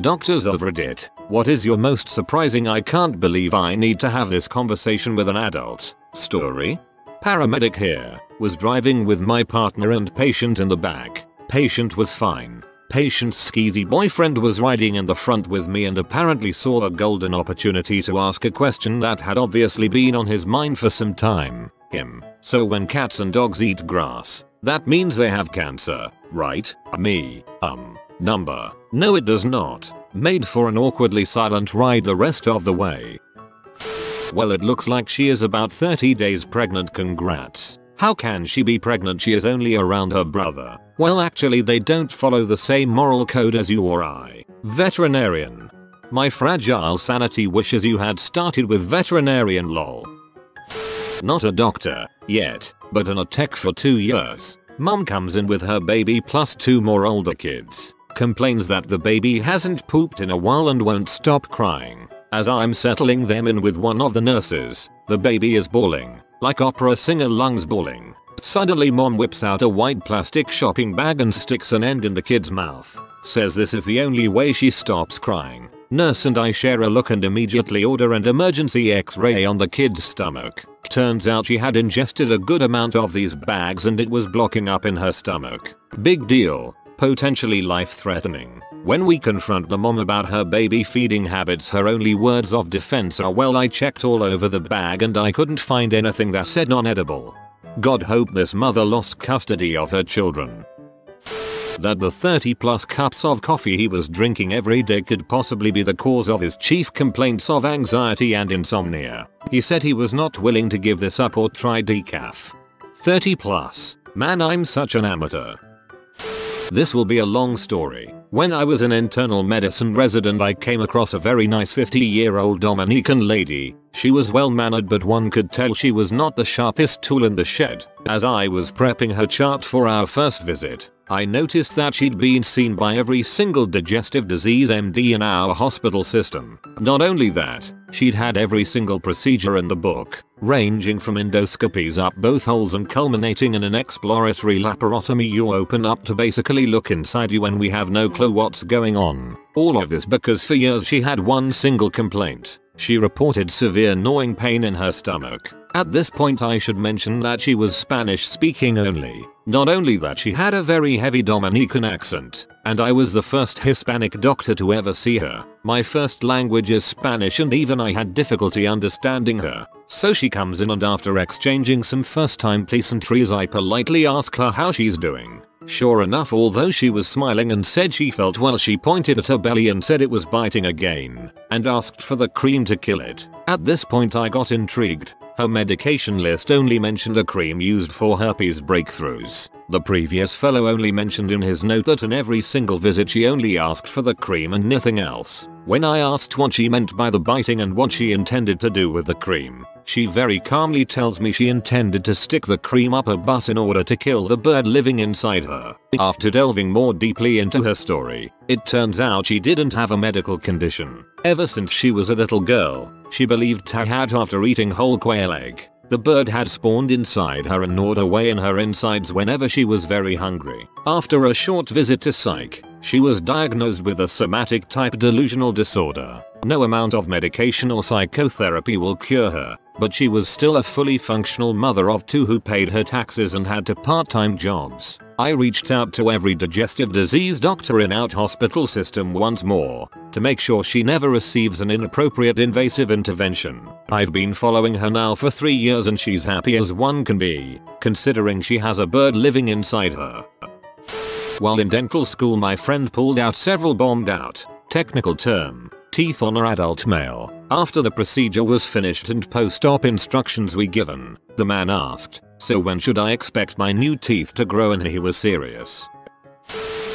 Doctors of Reddit, what is your most surprising I can't believe I need to have this conversation with an adult story? Paramedic here, was driving with my partner and patient in the back. Patient was fine. Patient's skeezy boyfriend was riding in the front with me and apparently saw a golden opportunity to ask a question that had obviously been on his mind for some time. Him. So when cats and dogs eat grass, that means they have cancer, right? Me. Um. Number. No it does not. Made for an awkwardly silent ride the rest of the way. Well it looks like she is about 30 days pregnant congrats. How can she be pregnant she is only around her brother? Well actually they don't follow the same moral code as you or I. Veterinarian. My fragile sanity wishes you had started with veterinarian lol. Not a doctor, yet, but in a tech for 2 years. Mum comes in with her baby plus two more older kids complains that the baby hasn't pooped in a while and won't stop crying. As I'm settling them in with one of the nurses, the baby is bawling, like opera singer lungs bawling. Suddenly mom whips out a white plastic shopping bag and sticks an end in the kid's mouth. Says this is the only way she stops crying. Nurse and I share a look and immediately order an emergency x-ray on the kid's stomach. Turns out she had ingested a good amount of these bags and it was blocking up in her stomach. Big deal potentially life-threatening. When we confront the mom about her baby feeding habits her only words of defense are well I checked all over the bag and I couldn't find anything that said non-edible. God hope this mother lost custody of her children. That the 30 plus cups of coffee he was drinking every day could possibly be the cause of his chief complaints of anxiety and insomnia. He said he was not willing to give this up or try decaf. 30 plus. Man I'm such an amateur. This will be a long story. When I was an internal medicine resident I came across a very nice 50 year old Dominican lady. She was well mannered but one could tell she was not the sharpest tool in the shed. As I was prepping her chart for our first visit, I noticed that she'd been seen by every single digestive disease MD in our hospital system. Not only that, she'd had every single procedure in the book, ranging from endoscopies up both holes and culminating in an exploratory laparotomy you open up to basically look inside you when we have no clue what's going on. All of this because for years she had one single complaint. She reported severe gnawing pain in her stomach. At this point I should mention that she was Spanish speaking only. Not only that she had a very heavy Dominican accent, and I was the first Hispanic doctor to ever see her. My first language is Spanish and even I had difficulty understanding her. So she comes in and after exchanging some first time pleasantries I politely ask her how she's doing. Sure enough although she was smiling and said she felt well she pointed at her belly and said it was biting again, and asked for the cream to kill it. At this point I got intrigued. Her medication list only mentioned a cream used for herpes breakthroughs. The previous fellow only mentioned in his note that in every single visit she only asked for the cream and nothing else. When I asked what she meant by the biting and what she intended to do with the cream, she very calmly tells me she intended to stick the cream up her butt in order to kill the bird living inside her. After delving more deeply into her story, it turns out she didn't have a medical condition. Ever since she was a little girl, she believed to had after eating whole quail egg. The bird had spawned inside her and gnawed away in her insides whenever she was very hungry. After a short visit to psych, she was diagnosed with a somatic type delusional disorder. No amount of medication or psychotherapy will cure her, but she was still a fully functional mother of two who paid her taxes and had two part-time jobs. I reached out to every digestive disease doctor in out hospital system once more to make sure she never receives an inappropriate invasive intervention. I've been following her now for 3 years and she's happy as one can be, considering she has a bird living inside her. While in dental school my friend pulled out several bombed out, technical term, teeth on her adult male. After the procedure was finished and post-op instructions were given, the man asked, so when should I expect my new teeth to grow and he was serious.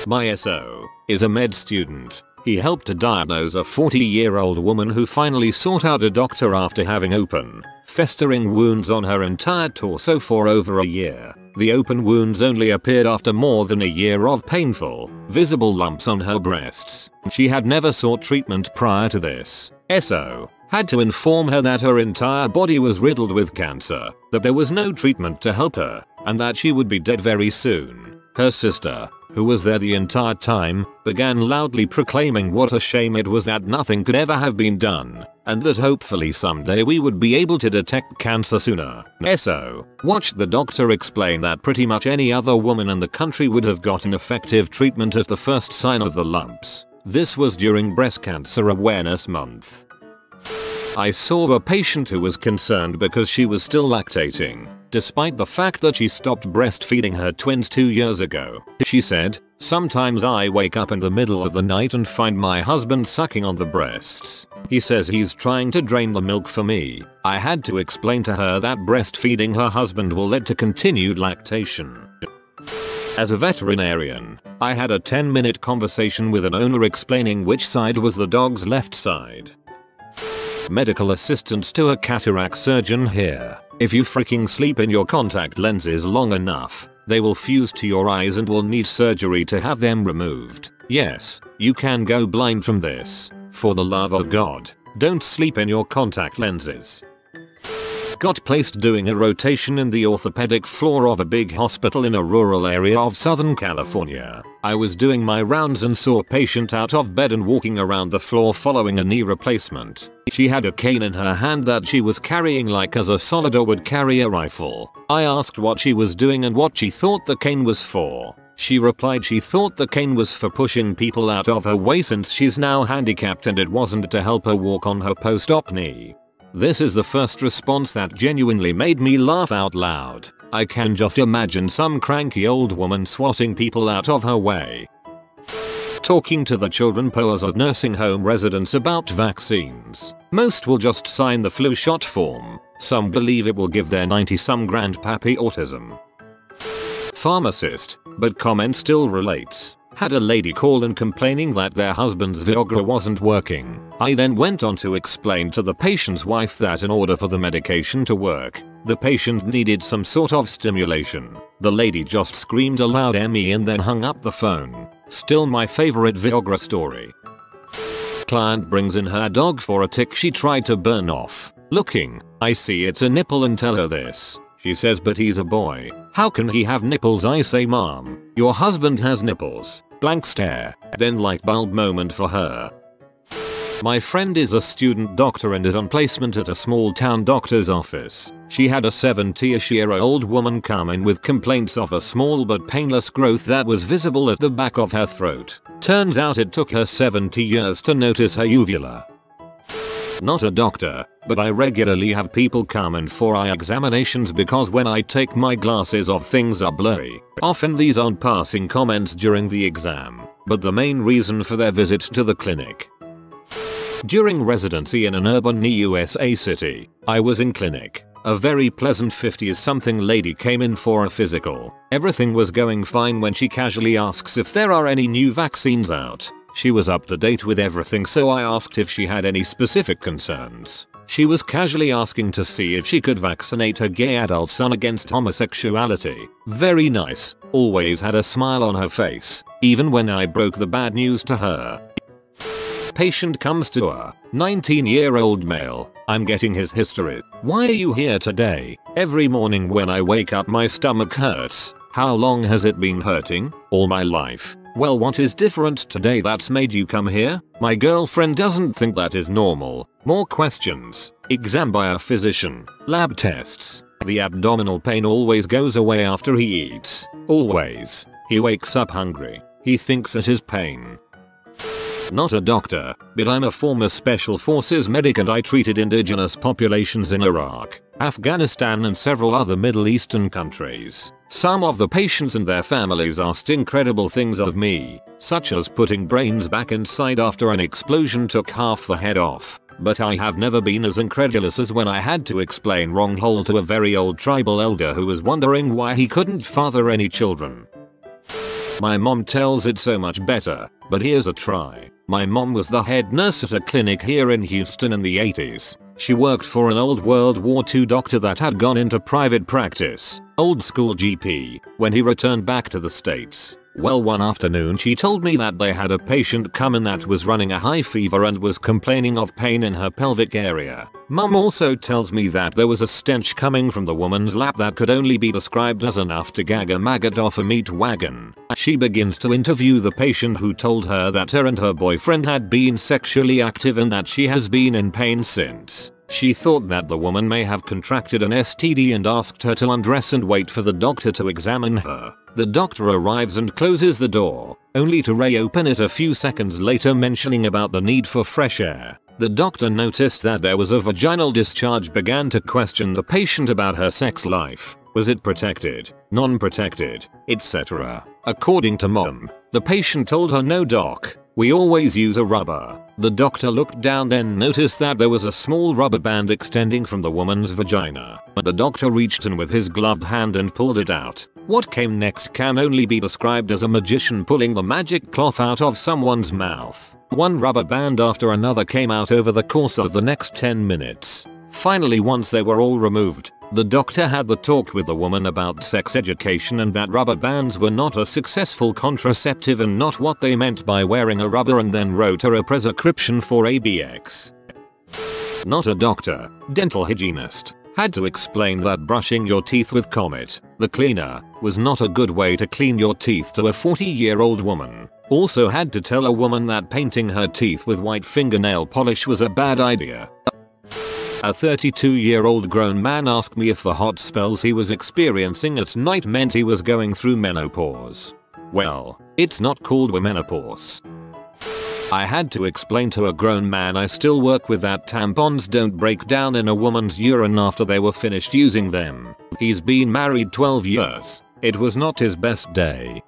My SO is a med student. He helped to diagnose a 40 year old woman who finally sought out a doctor after having open, festering wounds on her entire torso for over a year. The open wounds only appeared after more than a year of painful, visible lumps on her breasts. She had never sought treatment prior to this. SO had to inform her that her entire body was riddled with cancer, that there was no treatment to help her, and that she would be dead very soon. Her sister, who was there the entire time, began loudly proclaiming what a shame it was that nothing could ever have been done, and that hopefully someday we would be able to detect cancer sooner. So, watched the doctor explain that pretty much any other woman in the country would have gotten effective treatment at the first sign of the lumps. This was during Breast Cancer Awareness Month. I saw a patient who was concerned because she was still lactating, despite the fact that she stopped breastfeeding her twins two years ago. She said, Sometimes I wake up in the middle of the night and find my husband sucking on the breasts. He says he's trying to drain the milk for me. I had to explain to her that breastfeeding her husband will lead to continued lactation. As a veterinarian, I had a 10 minute conversation with an owner explaining which side was the dog's left side medical assistance to a cataract surgeon here. If you freaking sleep in your contact lenses long enough, they will fuse to your eyes and will need surgery to have them removed. Yes, you can go blind from this. For the love of God, don't sleep in your contact lenses. Got placed doing a rotation in the orthopedic floor of a big hospital in a rural area of Southern California. I was doing my rounds and saw a patient out of bed and walking around the floor following a knee replacement. She had a cane in her hand that she was carrying like as a soldier would carry a rifle. I asked what she was doing and what she thought the cane was for. She replied she thought the cane was for pushing people out of her way since she's now handicapped and it wasn't to help her walk on her post-op knee. This is the first response that genuinely made me laugh out loud. I can just imagine some cranky old woman swatting people out of her way. Talking to the children pose of nursing home residents about vaccines. Most will just sign the flu shot form. Some believe it will give their 90 some grandpappy autism. Pharmacist, but comment still relates. Had a lady call and complaining that their husband's Viagra wasn't working. I then went on to explain to the patient's wife that in order for the medication to work, the patient needed some sort of stimulation. The lady just screamed aloud Emmy and then hung up the phone. Still my favorite Viagra story. Client brings in her dog for a tick she tried to burn off. Looking, I see it's a nipple and tell her this. She says but he's a boy. How can he have nipples I say mom. Your husband has nipples. Blank stare. Then light bulb moment for her. My friend is a student doctor and is on placement at a small town doctor's office. She had a 70ish year old woman come in with complaints of a small but painless growth that was visible at the back of her throat. Turns out it took her 70 years to notice her uvula. Not a doctor, but I regularly have people come in for eye examinations because when I take my glasses off things are blurry. Often these aren't passing comments during the exam, but the main reason for their visit to the clinic. During residency in an urban USA city, I was in clinic. A very pleasant 50s something lady came in for a physical. Everything was going fine when she casually asks if there are any new vaccines out. She was up to date with everything so I asked if she had any specific concerns. She was casually asking to see if she could vaccinate her gay adult son against homosexuality. Very nice, always had a smile on her face, even when I broke the bad news to her. Patient comes to her, 19 year old male, I'm getting his history. Why are you here today? Every morning when I wake up my stomach hurts. How long has it been hurting? All my life. Well what is different today that's made you come here? My girlfriend doesn't think that is normal. More questions. Exam by a physician. Lab tests. The abdominal pain always goes away after he eats. Always. He wakes up hungry. He thinks it is pain. Not a doctor, but I'm a former special forces medic and I treated indigenous populations in Iraq, Afghanistan and several other Middle Eastern countries. Some of the patients and their families asked incredible things of me, such as putting brains back inside after an explosion took half the head off. But I have never been as incredulous as when I had to explain wrong hole to a very old tribal elder who was wondering why he couldn't father any children. My mom tells it so much better, but here's a try. My mom was the head nurse at a clinic here in Houston in the 80s. She worked for an old World War II doctor that had gone into private practice, old school GP, when he returned back to the States. Well one afternoon she told me that they had a patient come in that was running a high fever and was complaining of pain in her pelvic area. Mum also tells me that there was a stench coming from the woman's lap that could only be described as enough to gag a maggot off a meat wagon. She begins to interview the patient who told her that her and her boyfriend had been sexually active and that she has been in pain since. She thought that the woman may have contracted an STD and asked her to undress and wait for the doctor to examine her. The doctor arrives and closes the door, only to reopen it a few seconds later mentioning about the need for fresh air. The doctor noticed that there was a vaginal discharge began to question the patient about her sex life. Was it protected, non-protected, etc. According to mom, the patient told her no doc, we always use a rubber. The doctor looked down then noticed that there was a small rubber band extending from the woman's vagina. But the doctor reached in with his gloved hand and pulled it out. What came next can only be described as a magician pulling the magic cloth out of someone's mouth. One rubber band after another came out over the course of the next 10 minutes. Finally once they were all removed, the doctor had the talk with the woman about sex education and that rubber bands were not a successful contraceptive and not what they meant by wearing a rubber and then wrote her a prescription for ABX. Not a doctor, dental hygienist, had to explain that brushing your teeth with Comet, the cleaner, was not a good way to clean your teeth to a 40 year old woman. Also had to tell a woman that painting her teeth with white fingernail polish was a bad idea. A 32 year old grown man asked me if the hot spells he was experiencing at night meant he was going through menopause. Well, it's not called menopause. I had to explain to a grown man I still work with that tampons don't break down in a woman's urine after they were finished using them. He's been married 12 years. It was not his best day.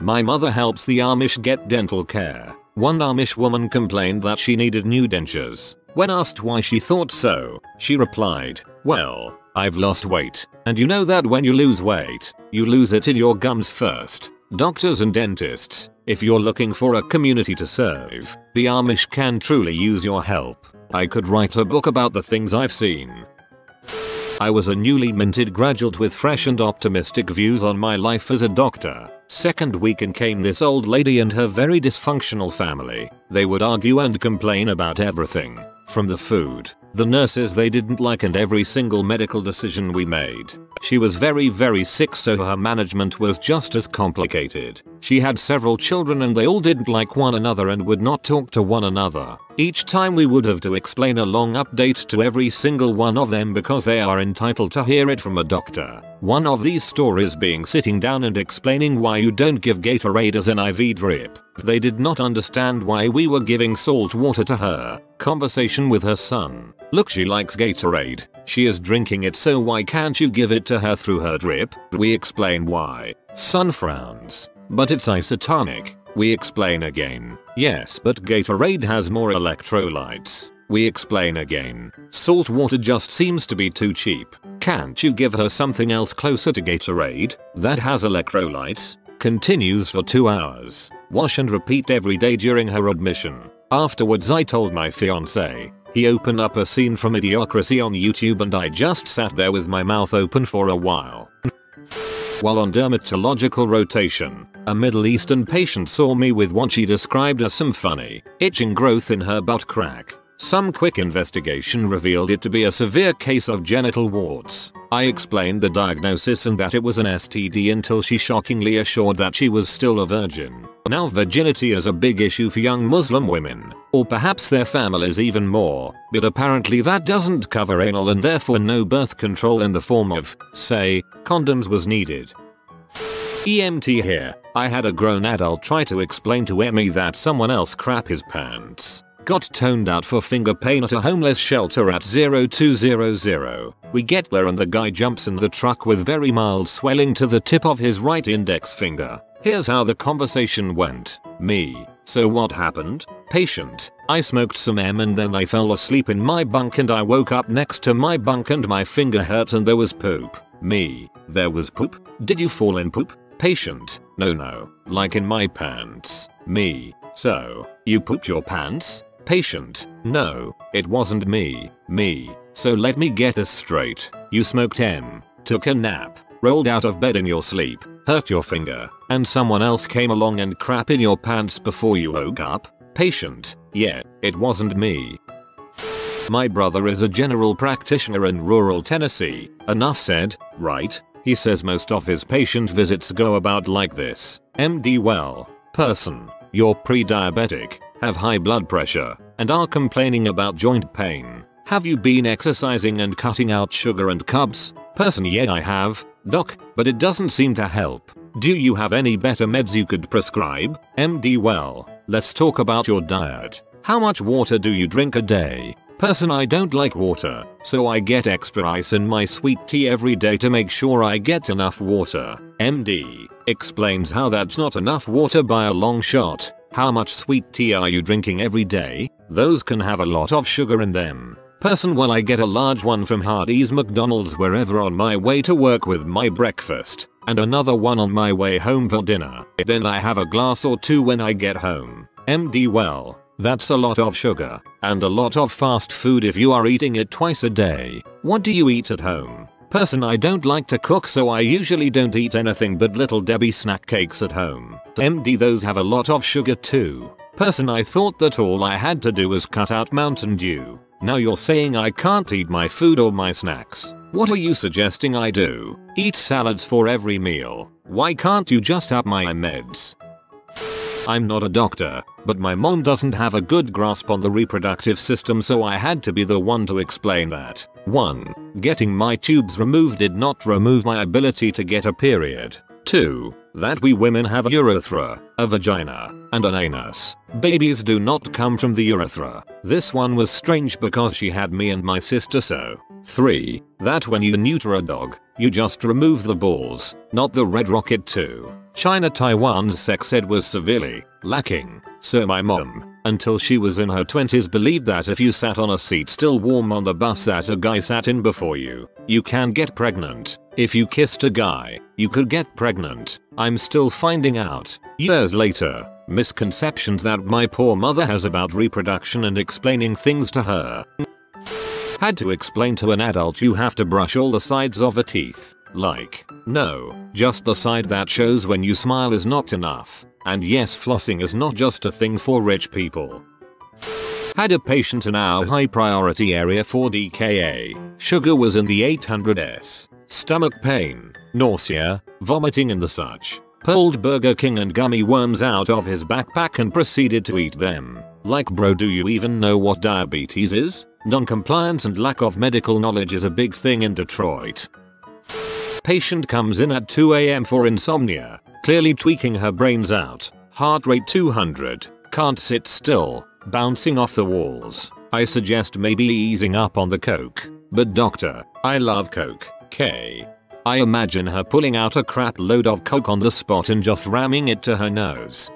My mother helps the Amish get dental care. One Amish woman complained that she needed new dentures. When asked why she thought so, she replied, well, I've lost weight, and you know that when you lose weight, you lose it in your gums first. Doctors and dentists, if you're looking for a community to serve, the Amish can truly use your help. I could write a book about the things I've seen. I was a newly minted graduate with fresh and optimistic views on my life as a doctor. Second week and came this old lady and her very dysfunctional family. They would argue and complain about everything. From the food, the nurses they didn't like and every single medical decision we made. She was very very sick so her management was just as complicated. She had several children and they all didn't like one another and would not talk to one another. Each time we would have to explain a long update to every single one of them because they are entitled to hear it from a doctor. One of these stories being sitting down and explaining why you don't give Gatorade as an IV drip. They did not understand why we were giving salt water to her. Conversation with her son. Look she likes Gatorade. She is drinking it so why can't you give it to her through her drip? We explain why. Son frowns. But it's isotonic. We explain again. Yes but Gatorade has more electrolytes. We explain again. Salt water just seems to be too cheap. Can't you give her something else closer to Gatorade that has electrolytes? Continues for 2 hours. Wash and repeat every day during her admission. Afterwards I told my fiance. He opened up a scene from Idiocracy on YouTube and I just sat there with my mouth open for a while. While on dermatological rotation, a Middle Eastern patient saw me with what she described as some funny, itching growth in her butt crack. Some quick investigation revealed it to be a severe case of genital warts. I explained the diagnosis and that it was an STD until she shockingly assured that she was still a virgin. Now virginity is a big issue for young Muslim women, or perhaps their families even more, but apparently that doesn't cover anal and therefore no birth control in the form of, say, condoms was needed. EMT here, I had a grown adult try to explain to Emmy that someone else crap his pants. Got toned out for finger pain at a homeless shelter at 0200. We get there and the guy jumps in the truck with very mild swelling to the tip of his right index finger. Here's how the conversation went. Me. So what happened? Patient. I smoked some M and then I fell asleep in my bunk and I woke up next to my bunk and my finger hurt and there was poop. Me. There was poop? Did you fall in poop? Patient. No no. Like in my pants. Me. So, you pooped your pants? Patient, no, it wasn't me, me. So let me get this straight. You smoked M, took a nap, rolled out of bed in your sleep, hurt your finger, and someone else came along and crap in your pants before you woke up? Patient, yeah, it wasn't me. My brother is a general practitioner in rural Tennessee. Enough said, right? He says most of his patient visits go about like this. MD well, person, you're pre-diabetic, have high blood pressure, and are complaining about joint pain. Have you been exercising and cutting out sugar and carbs? Person yeah I have, doc, but it doesn't seem to help. Do you have any better meds you could prescribe? MD well, let's talk about your diet. How much water do you drink a day? Person I don't like water, so I get extra ice in my sweet tea every day to make sure I get enough water. MD explains how that's not enough water by a long shot. How much sweet tea are you drinking every day? Those can have a lot of sugar in them. Person well I get a large one from Hardee's McDonald's wherever on my way to work with my breakfast, and another one on my way home for dinner. Then I have a glass or two when I get home. MD well, that's a lot of sugar, and a lot of fast food if you are eating it twice a day. What do you eat at home? Person I don't like to cook so I usually don't eat anything but little Debbie snack cakes at home. MD those have a lot of sugar too. Person I thought that all I had to do was cut out Mountain Dew. Now you're saying I can't eat my food or my snacks. What are you suggesting I do? Eat salads for every meal. Why can't you just have my meds? I'm not a doctor, but my mom doesn't have a good grasp on the reproductive system so I had to be the one to explain that. 1. Getting my tubes removed did not remove my ability to get a period. 2. That we women have a urethra, a vagina, and an anus. Babies do not come from the urethra. This one was strange because she had me and my sister so. 3. That when you neuter a dog, you just remove the balls, not the red rocket too. China Taiwan's sex ed was severely lacking, so my mom, until she was in her 20s believed that if you sat on a seat still warm on the bus that a guy sat in before you, you can get pregnant. If you kissed a guy, you could get pregnant. I'm still finding out, years later, misconceptions that my poor mother has about reproduction and explaining things to her. Had to explain to an adult you have to brush all the sides of the teeth. Like, no, just the side that shows when you smile is not enough. And yes flossing is not just a thing for rich people. Had a patient in our high priority area for DKA. Sugar was in the 800s. Stomach pain, nausea, vomiting and the such. Pulled Burger King and gummy worms out of his backpack and proceeded to eat them. Like bro do you even know what diabetes is? Non-compliance and lack of medical knowledge is a big thing in Detroit. Patient comes in at 2am for insomnia, clearly tweaking her brains out. Heart rate 200, can't sit still, bouncing off the walls. I suggest maybe easing up on the coke. But doctor, I love coke. K. I imagine her pulling out a crap load of coke on the spot and just ramming it to her nose.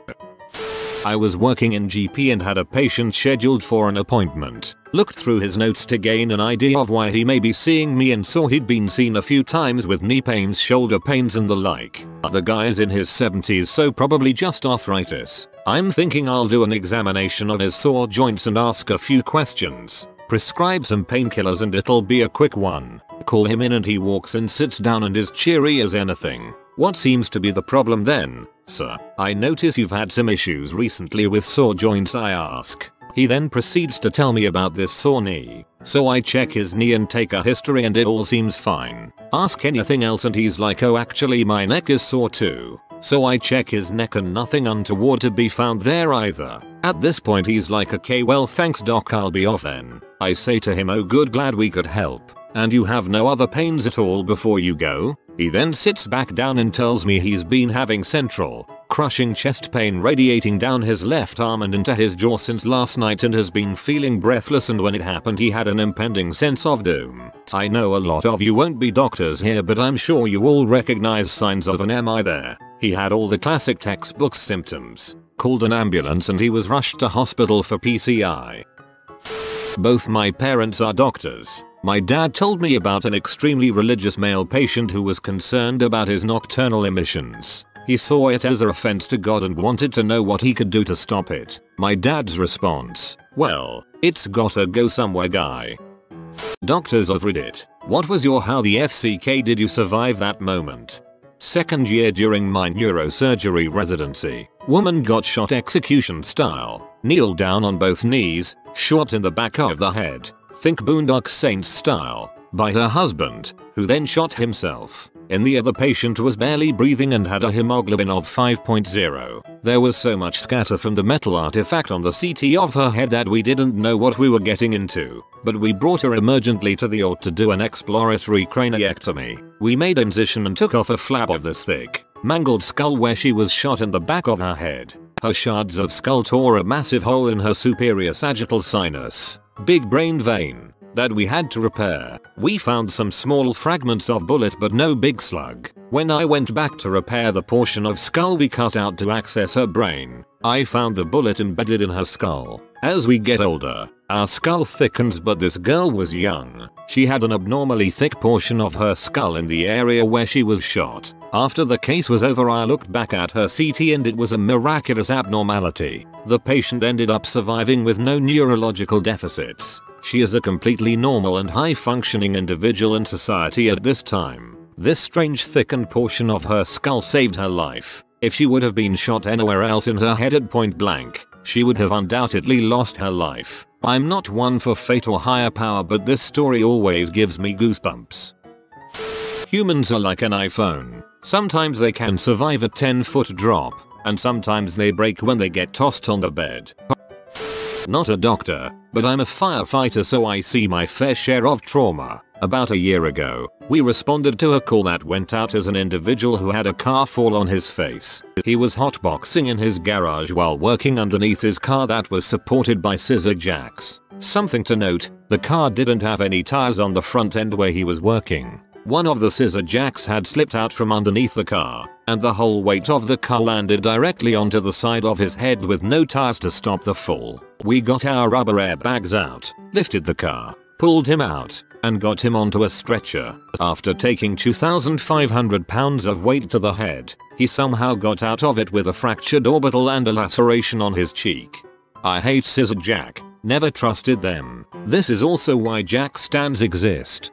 I was working in GP and had a patient scheduled for an appointment. Looked through his notes to gain an idea of why he may be seeing me and saw he'd been seen a few times with knee pains, shoulder pains and the like. The guy's in his 70s so probably just arthritis. I'm thinking I'll do an examination of his sore joints and ask a few questions. Prescribe some painkillers and it'll be a quick one. Call him in and he walks and sits down and is cheery as anything. What seems to be the problem then? Sir, I notice you've had some issues recently with sore joints I ask. He then proceeds to tell me about this sore knee. So I check his knee and take a history and it all seems fine. Ask anything else and he's like oh actually my neck is sore too. So I check his neck and nothing untoward to be found there either. At this point he's like okay well thanks doc I'll be off then. I say to him oh good glad we could help. And you have no other pains at all before you go? He then sits back down and tells me he's been having central, crushing chest pain radiating down his left arm and into his jaw since last night and has been feeling breathless and when it happened he had an impending sense of doom. I know a lot of you won't be doctors here but I'm sure you all recognize signs of an MI there. He had all the classic textbook symptoms, called an ambulance and he was rushed to hospital for PCI. Both my parents are doctors. My dad told me about an extremely religious male patient who was concerned about his nocturnal emissions. He saw it as a offense to God and wanted to know what he could do to stop it. My dad's response, well, it's gotta go somewhere guy. Doctors of Reddit, What was your how the FCK did you survive that moment? Second year during my neurosurgery residency, woman got shot execution style, kneel down on both knees, shot in the back of the head, think Boondock Saints style, by her husband, who then shot himself. In the other patient was barely breathing and had a hemoglobin of 5.0. There was so much scatter from the metal artifact on the CT of her head that we didn't know what we were getting into, but we brought her emergently to the OR to do an exploratory craniectomy. We made incision and took off a flap of this thick, mangled skull where she was shot in the back of her head. Her shards of skull tore a massive hole in her superior sagittal sinus, big brain vein, that we had to repair. We found some small fragments of bullet but no big slug. When I went back to repair the portion of skull we cut out to access her brain, I found the bullet embedded in her skull. As we get older, our skull thickens but this girl was young. She had an abnormally thick portion of her skull in the area where she was shot. After the case was over I looked back at her CT and it was a miraculous abnormality. The patient ended up surviving with no neurological deficits. She is a completely normal and high functioning individual in society at this time. This strange thickened portion of her skull saved her life. If she would have been shot anywhere else in her head at point blank, she would have undoubtedly lost her life. I'm not one for fate or higher power but this story always gives me goosebumps. Humans are like an iPhone. Sometimes they can survive a 10 foot drop, and sometimes they break when they get tossed on the bed. Not a doctor, but I'm a firefighter so I see my fair share of trauma. About a year ago, we responded to a call that went out as an individual who had a car fall on his face. He was hotboxing in his garage while working underneath his car that was supported by scissor jacks. Something to note, the car didn't have any tires on the front end where he was working. One of the scissor jacks had slipped out from underneath the car, and the whole weight of the car landed directly onto the side of his head with no tires to stop the fall. We got our rubber airbags out, lifted the car, pulled him out, and got him onto a stretcher. After taking 2,500 pounds of weight to the head, he somehow got out of it with a fractured orbital and a laceration on his cheek. I hate Scissor Jack, never trusted them. This is also why Jack stands exist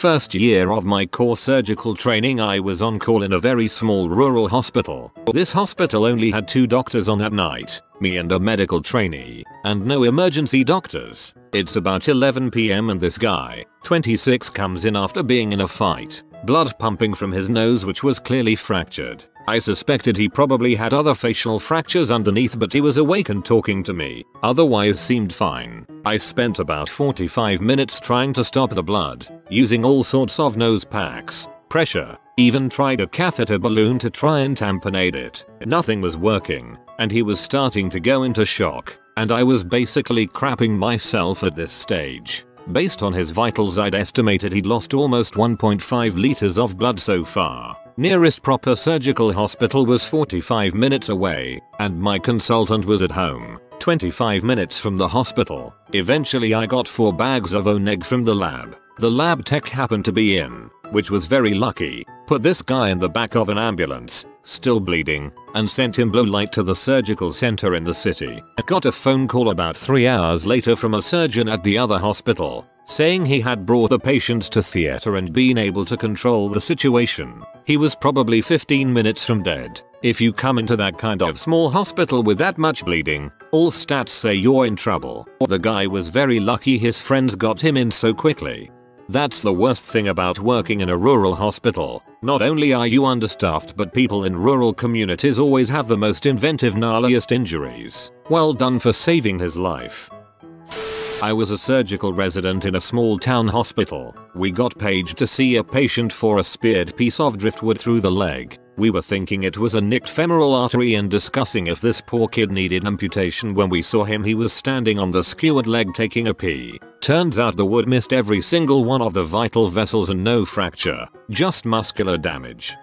first year of my core surgical training I was on call in a very small rural hospital. This hospital only had two doctors on at night, me and a medical trainee, and no emergency doctors. It's about 11 pm and this guy, 26 comes in after being in a fight, blood pumping from his nose which was clearly fractured. I suspected he probably had other facial fractures underneath but he was awake and talking to me, otherwise seemed fine. I spent about 45 minutes trying to stop the blood, using all sorts of nose packs, pressure, even tried a catheter balloon to try and tamponade it. Nothing was working, and he was starting to go into shock, and I was basically crapping myself at this stage. Based on his vitals I'd estimated he'd lost almost 1.5 liters of blood so far. Nearest proper surgical hospital was 45 minutes away, and my consultant was at home, 25 minutes from the hospital. Eventually I got 4 bags of oneg from the lab. The lab tech happened to be in, which was very lucky, put this guy in the back of an ambulance, still bleeding, and sent him blue light to the surgical center in the city. I Got a phone call about 3 hours later from a surgeon at the other hospital, saying he had brought the patient to theater and been able to control the situation. He was probably 15 minutes from dead. If you come into that kind of small hospital with that much bleeding, all stats say you're in trouble. The guy was very lucky his friends got him in so quickly. That's the worst thing about working in a rural hospital. Not only are you understaffed but people in rural communities always have the most inventive gnarliest injuries. Well done for saving his life. I was a surgical resident in a small town hospital. We got paged to see a patient for a speared piece of driftwood through the leg. We were thinking it was a nicked femoral artery and discussing if this poor kid needed amputation when we saw him he was standing on the skewered leg taking a pee. Turns out the wood missed every single one of the vital vessels and no fracture, just muscular damage.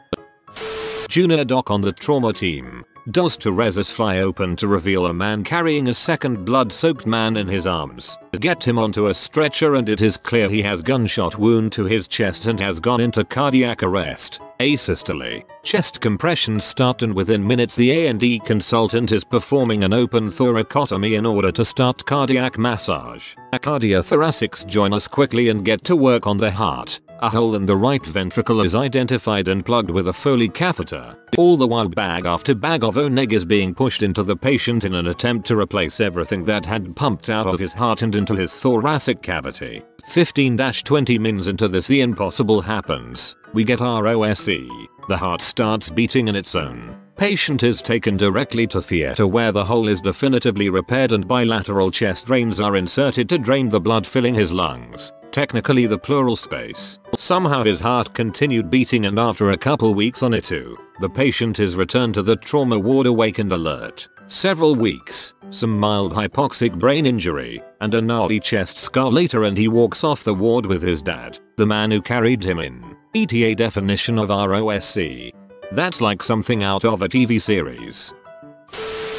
Junior doc on the trauma team. Dos Torres fly open to reveal a man carrying a second blood-soaked man in his arms. Get him onto a stretcher and it is clear he has gunshot wound to his chest and has gone into cardiac arrest. Asystole. Chest compressions start and within minutes the A&E consultant is performing an open thoracotomy in order to start cardiac massage. A cardiothoracics join us quickly and get to work on the heart. A hole in the right ventricle is identified and plugged with a Foley catheter. All the while bag after bag of ONEG is being pushed into the patient in an attempt to replace everything that had pumped out of his heart and into his thoracic cavity. 15-20 mins into this the impossible happens. We get ROSC. The heart starts beating in its own. Patient is taken directly to theater where the hole is definitively repaired and bilateral chest drains are inserted to drain the blood filling his lungs technically the pleural space. Somehow his heart continued beating and after a couple weeks on it too, the patient is returned to the trauma ward awakened alert. Several weeks, some mild hypoxic brain injury, and a gnarly chest scar later and he walks off the ward with his dad, the man who carried him in. ETA definition of ROSC. That's like something out of a TV series.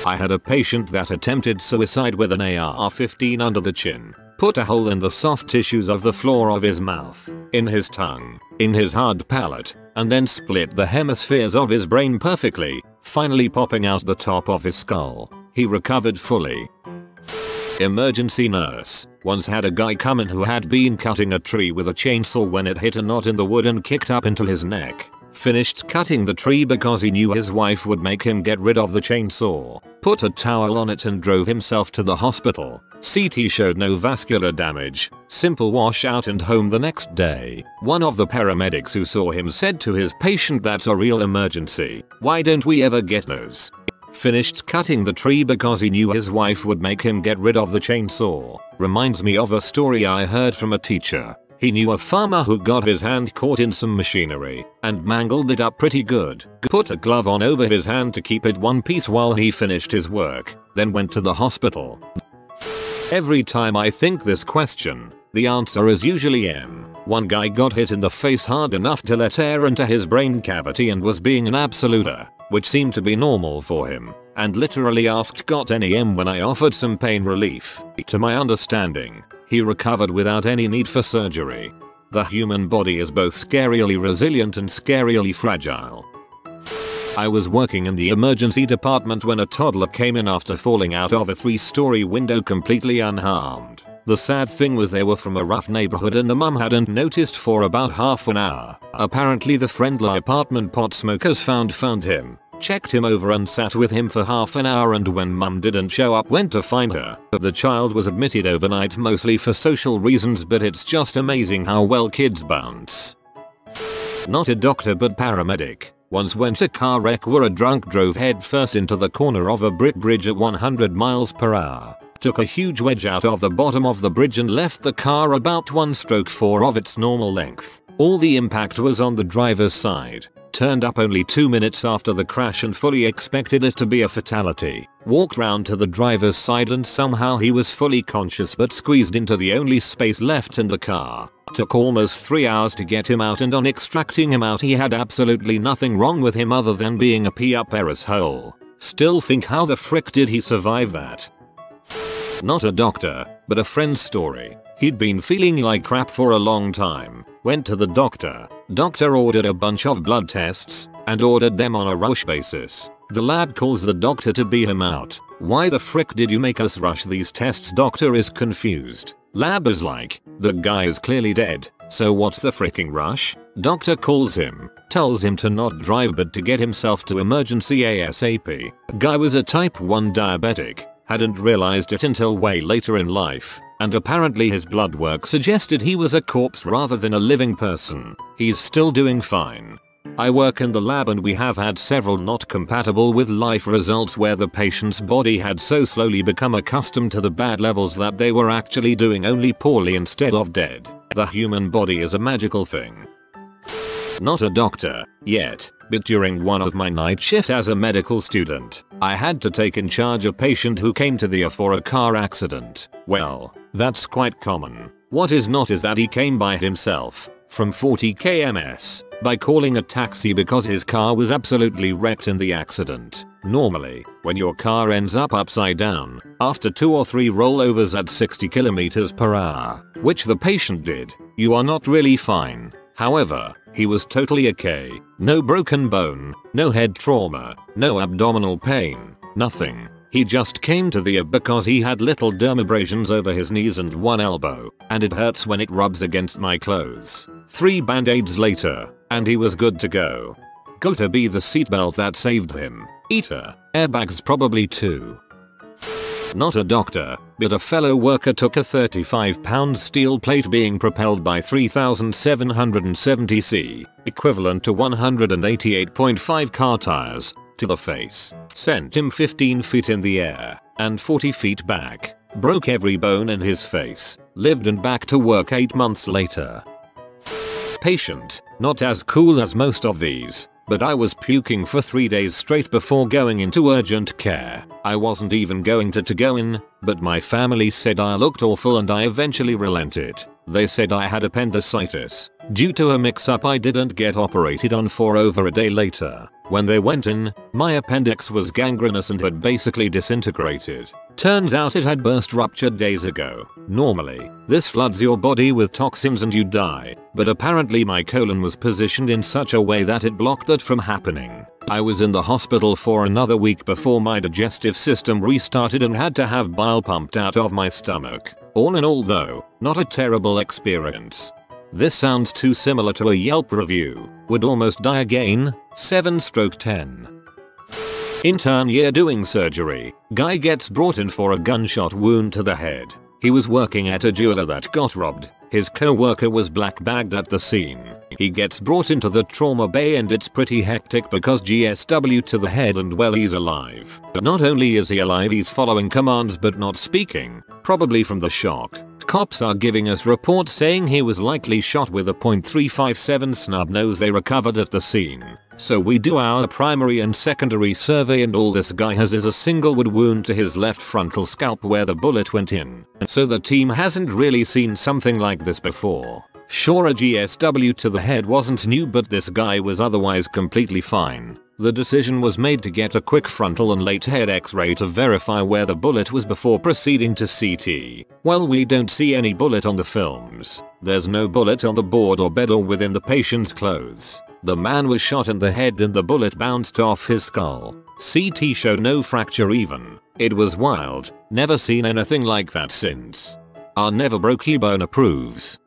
I had a patient that attempted suicide with an AR-15 under the chin put a hole in the soft tissues of the floor of his mouth, in his tongue, in his hard palate, and then split the hemispheres of his brain perfectly, finally popping out the top of his skull. He recovered fully. Emergency nurse once had a guy come in who had been cutting a tree with a chainsaw when it hit a knot in the wood and kicked up into his neck. Finished cutting the tree because he knew his wife would make him get rid of the chainsaw. Put a towel on it and drove himself to the hospital. CT showed no vascular damage. Simple washout and home the next day. One of the paramedics who saw him said to his patient that's a real emergency. Why don't we ever get those? Finished cutting the tree because he knew his wife would make him get rid of the chainsaw. Reminds me of a story I heard from a teacher. He knew a farmer who got his hand caught in some machinery and mangled it up pretty good. Put a glove on over his hand to keep it one piece while he finished his work, then went to the hospital. Every time I think this question, the answer is usually M. One guy got hit in the face hard enough to let air into his brain cavity and was being an absoluter, which seemed to be normal for him, and literally asked got any M when I offered some pain relief. To my understanding, he recovered without any need for surgery. The human body is both scarily resilient and scarily fragile. I was working in the emergency department when a toddler came in after falling out of a 3-story window completely unharmed. The sad thing was they were from a rough neighborhood and the mum hadn't noticed for about half an hour. Apparently the friendly apartment pot smokers found found him checked him over and sat with him for half an hour and when mum didn't show up went to find her. The child was admitted overnight mostly for social reasons but it's just amazing how well kids bounce. Not a doctor but paramedic. Once went a car wreck where a drunk drove headfirst into the corner of a brick bridge at 100 miles per hour. Took a huge wedge out of the bottom of the bridge and left the car about 1 stroke 4 of its normal length. All the impact was on the driver's side turned up only 2 minutes after the crash and fully expected it to be a fatality. Walked round to the driver's side and somehow he was fully conscious but squeezed into the only space left in the car. Took almost 3 hours to get him out and on extracting him out he had absolutely nothing wrong with him other than being a pee up Eris hole. Still think how the frick did he survive that? Not a doctor, but a friend's story. He'd been feeling like crap for a long time. Went to the doctor. Doctor ordered a bunch of blood tests and ordered them on a rush basis. The lab calls the doctor to be him out. Why the frick did you make us rush these tests? Doctor is confused. Lab is like, the guy is clearly dead, so what's the fricking rush? Doctor calls him, tells him to not drive but to get himself to emergency ASAP. Guy was a type 1 diabetic, hadn't realized it until way later in life, and apparently his blood work suggested he was a corpse rather than a living person. He's still doing fine. I work in the lab and we have had several not compatible with life results where the patient's body had so slowly become accustomed to the bad levels that they were actually doing only poorly instead of dead. The human body is a magical thing. Not a doctor, yet, but during one of my night shifts as a medical student, I had to take in charge a patient who came to the ER for a car accident. Well, that's quite common. What is not is that he came by himself. from 40 kms by calling a taxi because his car was absolutely wrecked in the accident. Normally, when your car ends up upside down, after 2 or 3 rollovers at 60 km per hour, which the patient did, you are not really fine. However, he was totally okay. No broken bone, no head trauma, no abdominal pain, nothing. He just came to the because he had little dermabrasions over his knees and one elbow, and it hurts when it rubs against my clothes. Three band-aids later, and he was good to go. Gotta be the seatbelt that saved him. Eater, airbags probably too. Not a doctor, but a fellow worker took a 35 pound steel plate being propelled by 3770 C, equivalent to 188.5 car tires, to the face, sent him 15 feet in the air, and 40 feet back, broke every bone in his face, lived and back to work 8 months later. Patient, not as cool as most of these, but I was puking for 3 days straight before going into urgent care. I wasn't even going to, to go in, but my family said I looked awful and I eventually relented. They said I had appendicitis. Due to a mix up I didn't get operated on for over a day later. When they went in, my appendix was gangrenous and had basically disintegrated. Turns out it had burst ruptured days ago. Normally, this floods your body with toxins and you die, but apparently my colon was positioned in such a way that it blocked that from happening. I was in the hospital for another week before my digestive system restarted and had to have bile pumped out of my stomach. All in all though, not a terrible experience. This sounds too similar to a Yelp review. Would almost die again, 7 stroke 10. Intern year doing surgery. Guy gets brought in for a gunshot wound to the head. He was working at a jeweler that got robbed. His co-worker was black bagged at the scene. He gets brought into the trauma bay and it's pretty hectic because GSW to the head and well he's alive. Not only is he alive he's following commands but not speaking, probably from the shock. Cops are giving us reports saying he was likely shot with a .357 snub nose they recovered at the scene. So we do our primary and secondary survey and all this guy has is a single wood wound to his left frontal scalp where the bullet went in. So the team hasn't really seen something like this before. Sure a GSW to the head wasn't new but this guy was otherwise completely fine. The decision was made to get a quick frontal and late head x-ray to verify where the bullet was before proceeding to CT. Well we don't see any bullet on the films. There's no bullet on the board or bed or within the patient's clothes. The man was shot in the head and the bullet bounced off his skull. CT showed no fracture even. It was wild. Never seen anything like that since. Our never broke bone approves.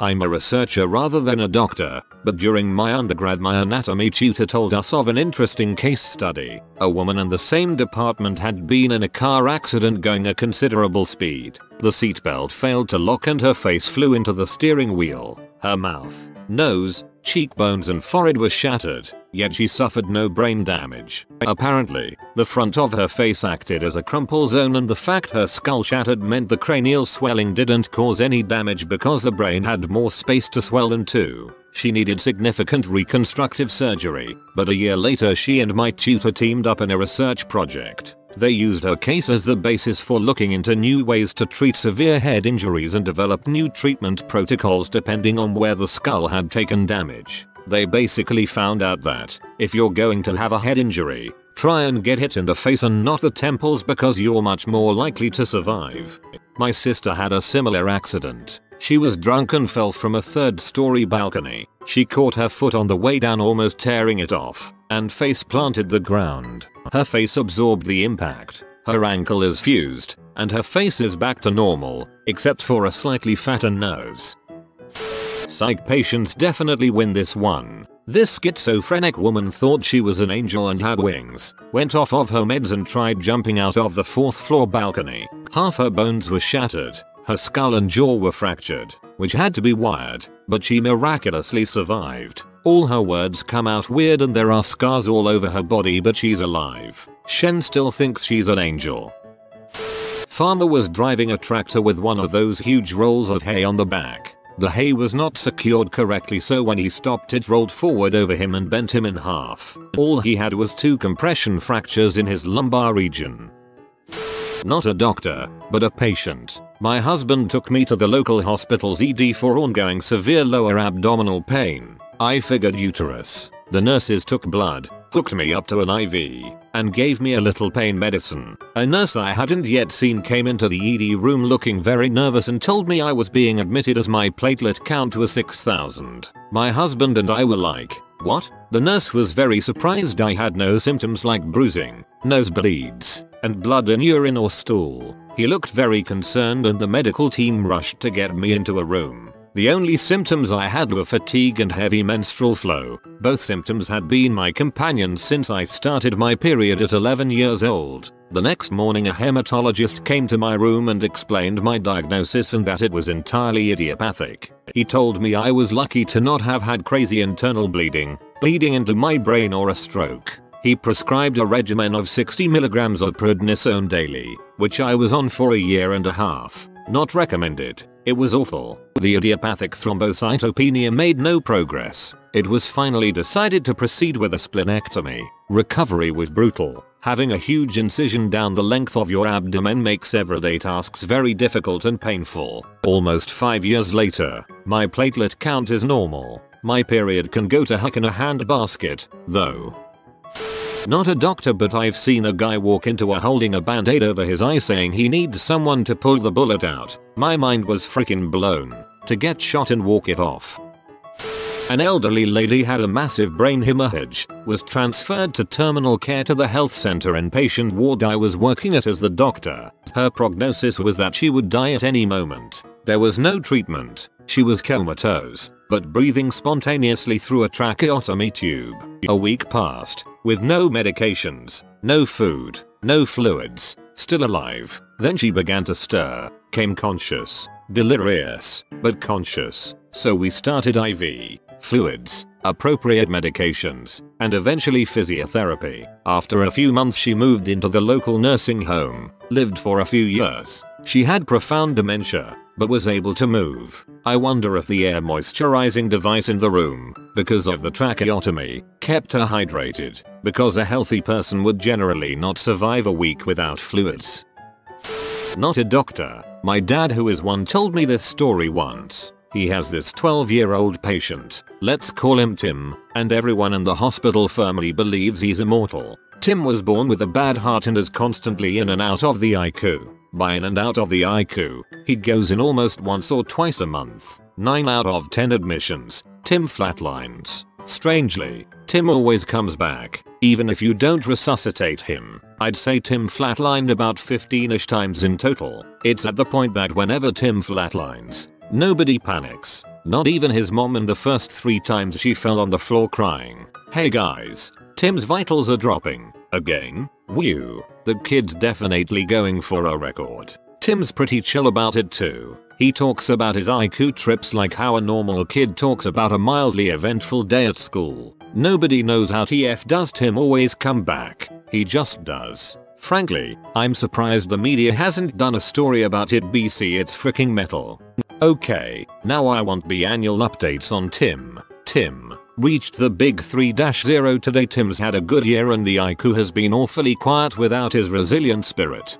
I'm a researcher rather than a doctor, but during my undergrad my anatomy tutor told us of an interesting case study. A woman in the same department had been in a car accident going a considerable speed. The seatbelt failed to lock and her face flew into the steering wheel. Her mouth, nose, cheekbones and forehead were shattered, yet she suffered no brain damage. Apparently, the front of her face acted as a crumple zone and the fact her skull shattered meant the cranial swelling didn't cause any damage because the brain had more space to swell into. She needed significant reconstructive surgery, but a year later she and my tutor teamed up in a research project. They used her case as the basis for looking into new ways to treat severe head injuries and developed new treatment protocols depending on where the skull had taken damage. They basically found out that, if you're going to have a head injury, try and get hit in the face and not the temples because you're much more likely to survive. My sister had a similar accident. She was drunk and fell from a third story balcony. She caught her foot on the way down almost tearing it off, and face planted the ground. Her face absorbed the impact, her ankle is fused, and her face is back to normal, except for a slightly fatter nose. Psych patients definitely win this one. This schizophrenic woman thought she was an angel and had wings, went off of her meds and tried jumping out of the fourth floor balcony. Half her bones were shattered, her skull and jaw were fractured, which had to be wired, but she miraculously survived. All her words come out weird and there are scars all over her body but she's alive. Shen still thinks she's an angel. Farmer was driving a tractor with one of those huge rolls of hay on the back. The hay was not secured correctly so when he stopped it rolled forward over him and bent him in half. All he had was two compression fractures in his lumbar region. Not a doctor, but a patient. My husband took me to the local hospital's ED for ongoing severe lower abdominal pain. I figured uterus. The nurses took blood, hooked me up to an IV, and gave me a little pain medicine. A nurse I hadn't yet seen came into the ED room looking very nervous and told me I was being admitted as my platelet count was 6000. My husband and I were like, what? The nurse was very surprised I had no symptoms like bruising, nosebleeds, and blood in urine or stool. He looked very concerned and the medical team rushed to get me into a room. The only symptoms I had were fatigue and heavy menstrual flow. Both symptoms had been my companions since I started my period at 11 years old. The next morning a hematologist came to my room and explained my diagnosis and that it was entirely idiopathic. He told me I was lucky to not have had crazy internal bleeding, bleeding into my brain or a stroke. He prescribed a regimen of 60 milligrams of prednisone daily, which I was on for a year and a half. Not recommended. It was awful. The idiopathic thrombocytopenia made no progress. It was finally decided to proceed with a splenectomy. Recovery was brutal. Having a huge incision down the length of your abdomen makes everyday tasks very difficult and painful. Almost 5 years later, my platelet count is normal. My period can go to heck in a handbasket, though. Not a doctor but I've seen a guy walk into a holding a band-aid over his eye saying he needs someone to pull the bullet out. My mind was freaking blown. To get shot and walk it off. An elderly lady had a massive brain hemorrhage, was transferred to terminal care to the health center and patient ward I was working at as the doctor. Her prognosis was that she would die at any moment. There was no treatment. She was comatose, but breathing spontaneously through a tracheotomy tube. A week passed, with no medications, no food, no fluids, still alive. Then she began to stir, came conscious, delirious, but conscious. So we started IV, fluids, appropriate medications, and eventually physiotherapy. After a few months she moved into the local nursing home, lived for a few years. She had profound dementia, but was able to move. I wonder if the air moisturizing device in the room, because of the tracheotomy, kept her hydrated, because a healthy person would generally not survive a week without fluids. Not a doctor, my dad who is one told me this story once. He has this 12 year old patient, let's call him Tim, and everyone in the hospital firmly believes he's immortal. Tim was born with a bad heart and is constantly in and out of the ICU. By in and out of the ICU, he goes in almost once or twice a month. 9 out of 10 admissions, Tim flatlines. Strangely, Tim always comes back, even if you don't resuscitate him. I'd say Tim flatlined about 15ish times in total. It's at the point that whenever Tim flatlines, nobody panics. Not even his mom and the first three times she fell on the floor crying. Hey guys, Tim's vitals are dropping. Again? Whew. The kid's definitely going for a record. Tim's pretty chill about it too. He talks about his ICU trips like how a normal kid talks about a mildly eventful day at school. Nobody knows how TF does Tim always come back. He just does. Frankly, I'm surprised the media hasn't done a story about it BC it's freaking metal. Okay, now I want biannual updates on Tim. Tim reached the big 3-0 today Tim's had a good year and the ICU has been awfully quiet without his resilient spirit.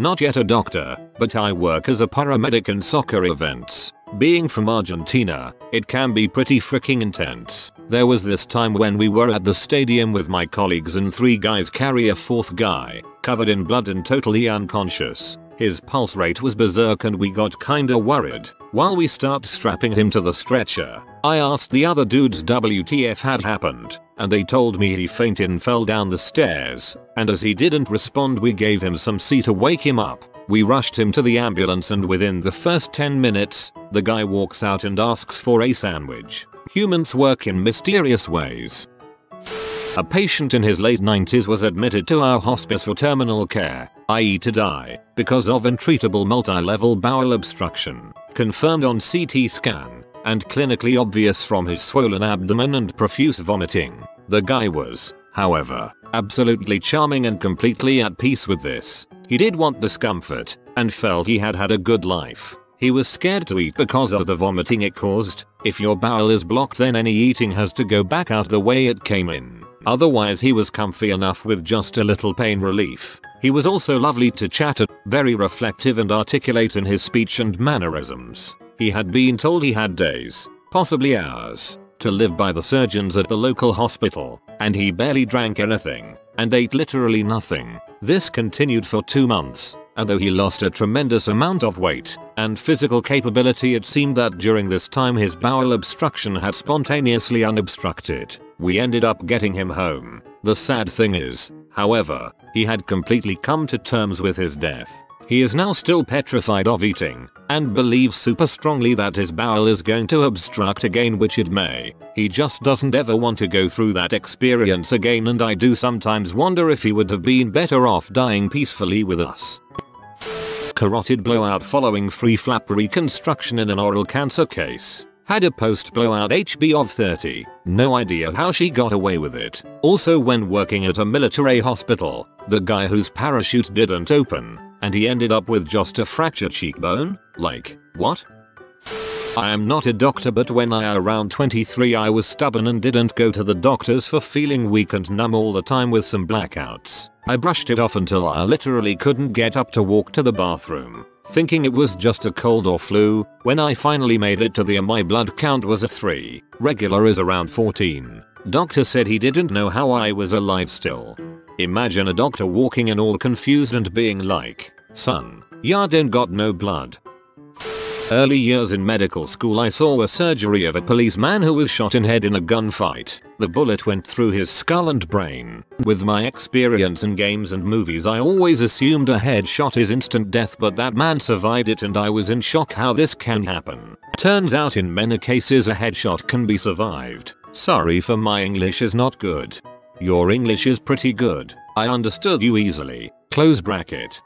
Not yet a doctor, but I work as a paramedic in soccer events. Being from Argentina, it can be pretty freaking intense. There was this time when we were at the stadium with my colleagues and three guys carry a fourth guy, covered in blood and totally unconscious. His pulse rate was berserk and we got kinda worried. While we start strapping him to the stretcher, I asked the other dudes WTF had happened, and they told me he fainted and fell down the stairs, and as he didn't respond we gave him some C to wake him up. We rushed him to the ambulance and within the first 10 minutes, the guy walks out and asks for a sandwich. Humans work in mysterious ways. A patient in his late 90s was admitted to our hospice for terminal care, i.e. to die, because of untreatable multi-level bowel obstruction, confirmed on CT scan, and clinically obvious from his swollen abdomen and profuse vomiting. The guy was, however, absolutely charming and completely at peace with this. He did want discomfort, and felt he had had a good life. He was scared to eat because of the vomiting it caused. If your bowel is blocked then any eating has to go back out the way it came in. Otherwise he was comfy enough with just a little pain relief. He was also lovely to chat at, very reflective and articulate in his speech and mannerisms. He had been told he had days, possibly hours, to live by the surgeons at the local hospital, and he barely drank anything, and ate literally nothing. This continued for two months, and though he lost a tremendous amount of weight and physical capability it seemed that during this time his bowel obstruction had spontaneously unobstructed. We ended up getting him home. The sad thing is, however, he had completely come to terms with his death. He is now still petrified of eating, and believes super strongly that his bowel is going to obstruct again which it may. He just doesn't ever want to go through that experience again and I do sometimes wonder if he would have been better off dying peacefully with us. Carotid blowout following free flap reconstruction in an oral cancer case. Had a post blowout HB of 30. No idea how she got away with it. Also when working at a military hospital, the guy whose parachute didn't open and he ended up with just a fractured cheekbone? Like, what? I am not a doctor but when I around 23 I was stubborn and didn't go to the doctors for feeling weak and numb all the time with some blackouts. I brushed it off until I literally couldn't get up to walk to the bathroom. Thinking it was just a cold or flu, when I finally made it to the my blood count was a 3. Regular is around 14. Doctor said he didn't know how I was alive still. Imagine a doctor walking in all confused and being like, son, ya don't got no blood. Early years in medical school I saw a surgery of a policeman who was shot in head in a gunfight. The bullet went through his skull and brain. With my experience in games and movies I always assumed a headshot is instant death but that man survived it and I was in shock how this can happen. Turns out in many cases a headshot can be survived. Sorry for my English is not good. Your English is pretty good. I understood you easily. Close bracket.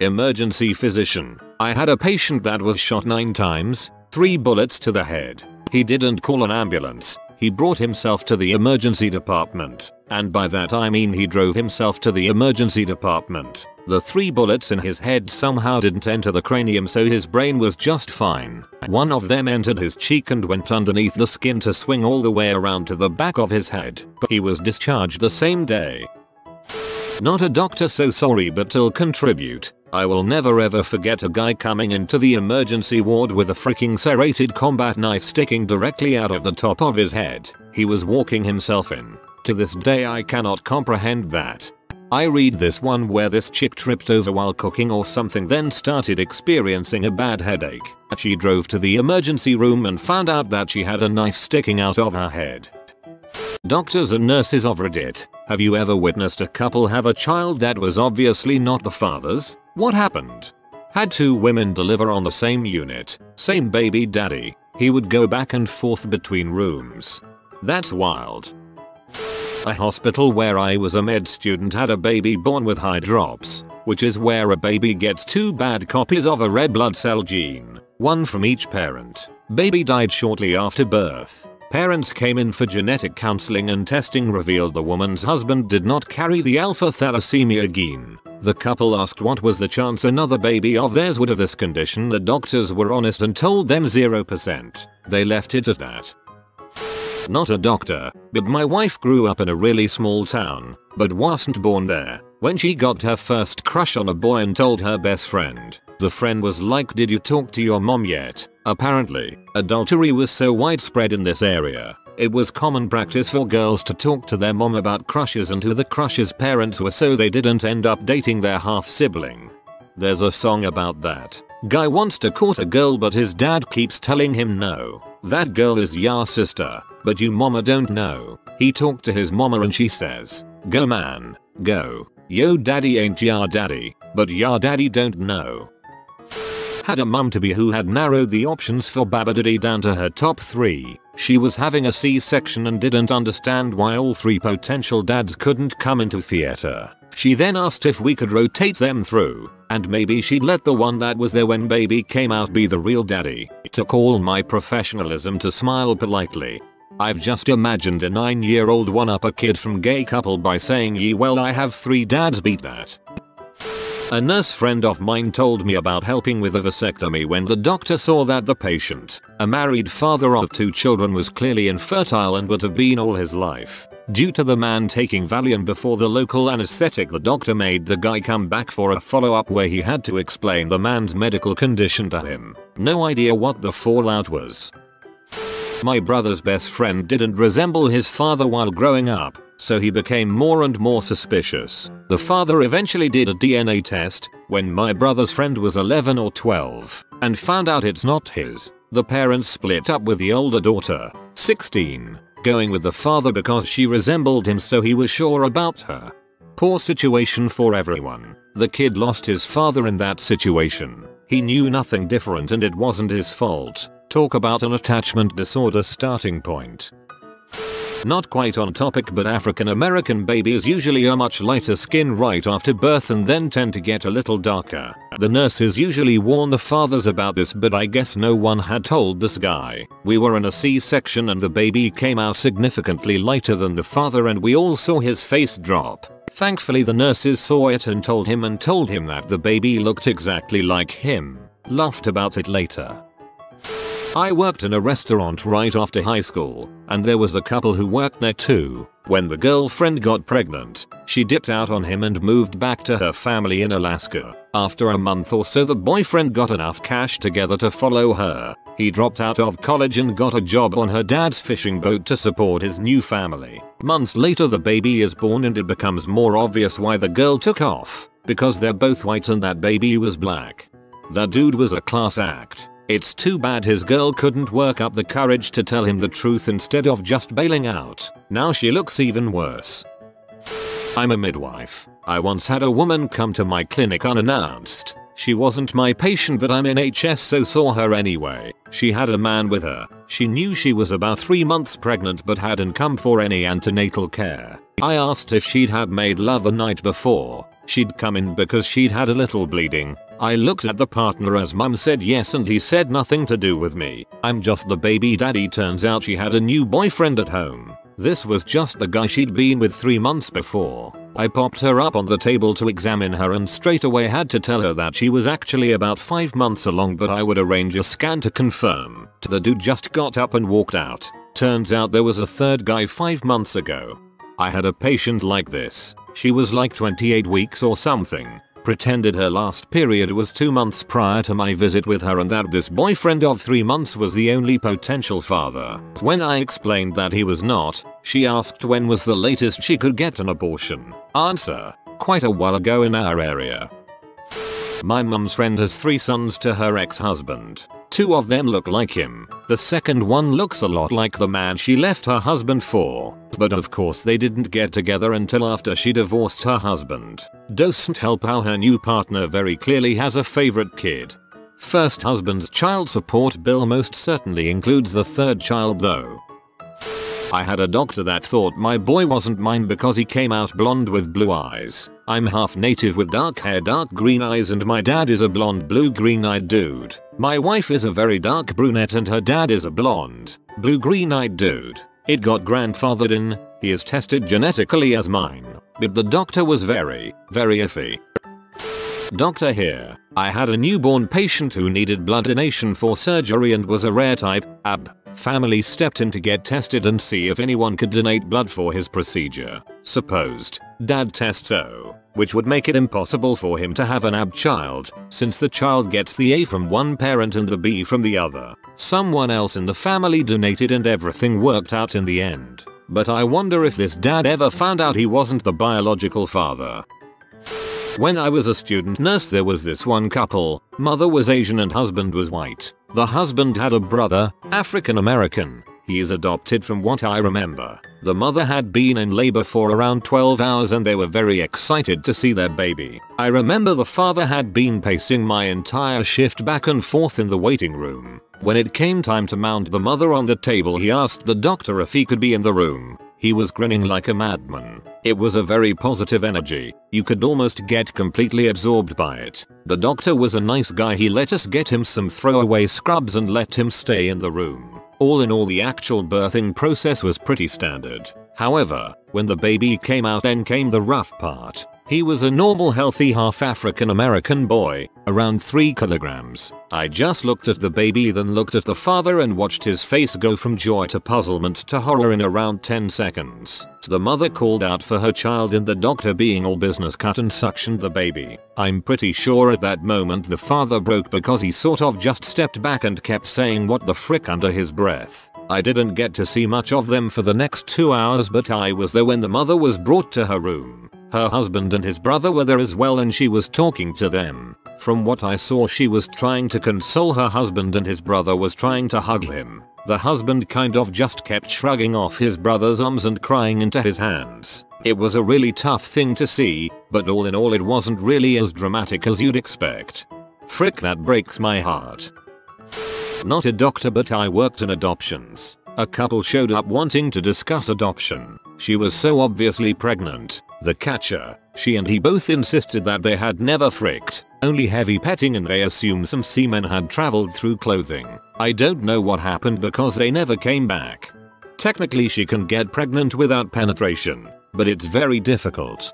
Emergency physician. I had a patient that was shot 9 times, 3 bullets to the head. He didn't call an ambulance. He brought himself to the emergency department. And by that I mean he drove himself to the emergency department. The three bullets in his head somehow didn't enter the cranium so his brain was just fine. One of them entered his cheek and went underneath the skin to swing all the way around to the back of his head. But he was discharged the same day. Not a doctor so sorry but till contribute. I will never ever forget a guy coming into the emergency ward with a freaking serrated combat knife sticking directly out of the top of his head. He was walking himself in. To this day I cannot comprehend that. I read this one where this chick tripped over while cooking or something then started experiencing a bad headache. She drove to the emergency room and found out that she had a knife sticking out of her head. Doctors and nurses of Reddit, have you ever witnessed a couple have a child that was obviously not the father's? What happened? Had two women deliver on the same unit, same baby daddy, he would go back and forth between rooms. That's wild. A hospital where I was a med student had a baby born with hydrops, which is where a baby gets two bad copies of a red blood cell gene, one from each parent. Baby died shortly after birth. Parents came in for genetic counseling and testing revealed the woman's husband did not carry the alpha thalassemia gene. The couple asked what was the chance another baby of theirs would have this condition the doctors were honest and told them 0%. They left it at that. Not a doctor, but my wife grew up in a really small town, but wasn't born there. When she got her first crush on a boy and told her best friend, the friend was like did you talk to your mom yet? Apparently, adultery was so widespread in this area. It was common practice for girls to talk to their mom about crushes and who the crush's parents were so they didn't end up dating their half sibling. There's a song about that. Guy wants to court a girl but his dad keeps telling him no. That girl is your sister, but you mama don't know. He talked to his mama and she says, go man, go. Yo daddy ain't your daddy, but your daddy don't know. Had a mum to be who had narrowed the options for Babadiddy down to her top 3. She was having a C-section and didn't understand why all three potential dads couldn't come into theater. She then asked if we could rotate them through, and maybe she'd let the one that was there when baby came out be the real daddy. Took all my professionalism to smile politely. I've just imagined a 9 year old one up a kid from gay couple by saying ye well I have 3 dads beat that. A nurse friend of mine told me about helping with a vasectomy when the doctor saw that the patient, a married father of two children was clearly infertile and would have been all his life. Due to the man taking Valium before the local anesthetic the doctor made the guy come back for a follow-up where he had to explain the man's medical condition to him. No idea what the fallout was. My brother's best friend didn't resemble his father while growing up, so he became more and more suspicious. The father eventually did a DNA test when my brother's friend was 11 or 12 and found out it's not his. The parents split up with the older daughter, 16, going with the father because she resembled him so he was sure about her. Poor situation for everyone. The kid lost his father in that situation. He knew nothing different and it wasn't his fault. Talk about an attachment disorder starting point. Not quite on topic but African American babies usually are much lighter skin right after birth and then tend to get a little darker. The nurses usually warn the fathers about this but I guess no one had told this guy. We were in a C-section and the baby came out significantly lighter than the father and we all saw his face drop. Thankfully the nurses saw it and told him and told him that the baby looked exactly like him. Laughed about it later. I worked in a restaurant right after high school, and there was a couple who worked there too. When the girlfriend got pregnant, she dipped out on him and moved back to her family in Alaska. After a month or so the boyfriend got enough cash together to follow her. He dropped out of college and got a job on her dad's fishing boat to support his new family. Months later the baby is born and it becomes more obvious why the girl took off. Because they're both white and that baby was black. That dude was a class act. It's too bad his girl couldn't work up the courage to tell him the truth instead of just bailing out. Now she looks even worse. I'm a midwife. I once had a woman come to my clinic unannounced. She wasn't my patient but I'm in NHS so saw her anyway. She had a man with her. She knew she was about 3 months pregnant but hadn't come for any antenatal care. I asked if she'd had made love the night before. She'd come in because she'd had a little bleeding. I looked at the partner as mum said yes and he said nothing to do with me. I'm just the baby daddy turns out she had a new boyfriend at home. This was just the guy she'd been with 3 months before. I popped her up on the table to examine her and straight away had to tell her that she was actually about 5 months along but I would arrange a scan to confirm. The dude just got up and walked out. Turns out there was a third guy 5 months ago. I had a patient like this. She was like 28 weeks or something pretended her last period was 2 months prior to my visit with her and that this boyfriend of 3 months was the only potential father. When I explained that he was not, she asked when was the latest she could get an abortion. Answer. Quite a while ago in our area. My mum's friend has 3 sons to her ex-husband. Two of them look like him. The second one looks a lot like the man she left her husband for. But of course they didn't get together until after she divorced her husband. Doesn't help how her new partner very clearly has a favorite kid. First husband's child support bill most certainly includes the third child though. I had a doctor that thought my boy wasn't mine because he came out blonde with blue eyes. I'm half native with dark hair dark green eyes and my dad is a blonde blue green eyed dude. My wife is a very dark brunette and her dad is a blonde, blue green eyed dude. It got grandfathered in, he is tested genetically as mine. But the doctor was very, very iffy. Doctor here. I had a newborn patient who needed blood donation for surgery and was a rare type, AB. Family stepped in to get tested and see if anyone could donate blood for his procedure. Supposed. Dad tests O, which would make it impossible for him to have an AB child, since the child gets the A from one parent and the B from the other. Someone else in the family donated and everything worked out in the end. But I wonder if this dad ever found out he wasn't the biological father. When I was a student nurse there was this one couple, mother was Asian and husband was white. The husband had a brother, African American. He is adopted from what I remember. The mother had been in labor for around 12 hours and they were very excited to see their baby. I remember the father had been pacing my entire shift back and forth in the waiting room. When it came time to mount the mother on the table he asked the doctor if he could be in the room. He was grinning like a madman. It was a very positive energy. You could almost get completely absorbed by it. The doctor was a nice guy he let us get him some throwaway scrubs and let him stay in the room. All in all the actual birthing process was pretty standard. However, when the baby came out then came the rough part. He was a normal healthy half African American boy, around 3 kilograms. I just looked at the baby then looked at the father and watched his face go from joy to puzzlement to horror in around 10 seconds. The mother called out for her child and the doctor being all business cut and suctioned the baby. I'm pretty sure at that moment the father broke because he sort of just stepped back and kept saying what the frick under his breath. I didn't get to see much of them for the next 2 hours but I was there when the mother was brought to her room. Her husband and his brother were there as well and she was talking to them. From what I saw she was trying to console her husband and his brother was trying to hug him. The husband kind of just kept shrugging off his brother's arms and crying into his hands. It was a really tough thing to see, but all in all it wasn't really as dramatic as you'd expect. Frick that breaks my heart. Not a doctor but I worked in adoptions. A couple showed up wanting to discuss adoption. She was so obviously pregnant. The catcher, she and he both insisted that they had never fricked, only heavy petting and they assumed some semen had traveled through clothing. I don't know what happened because they never came back. Technically she can get pregnant without penetration, but it's very difficult.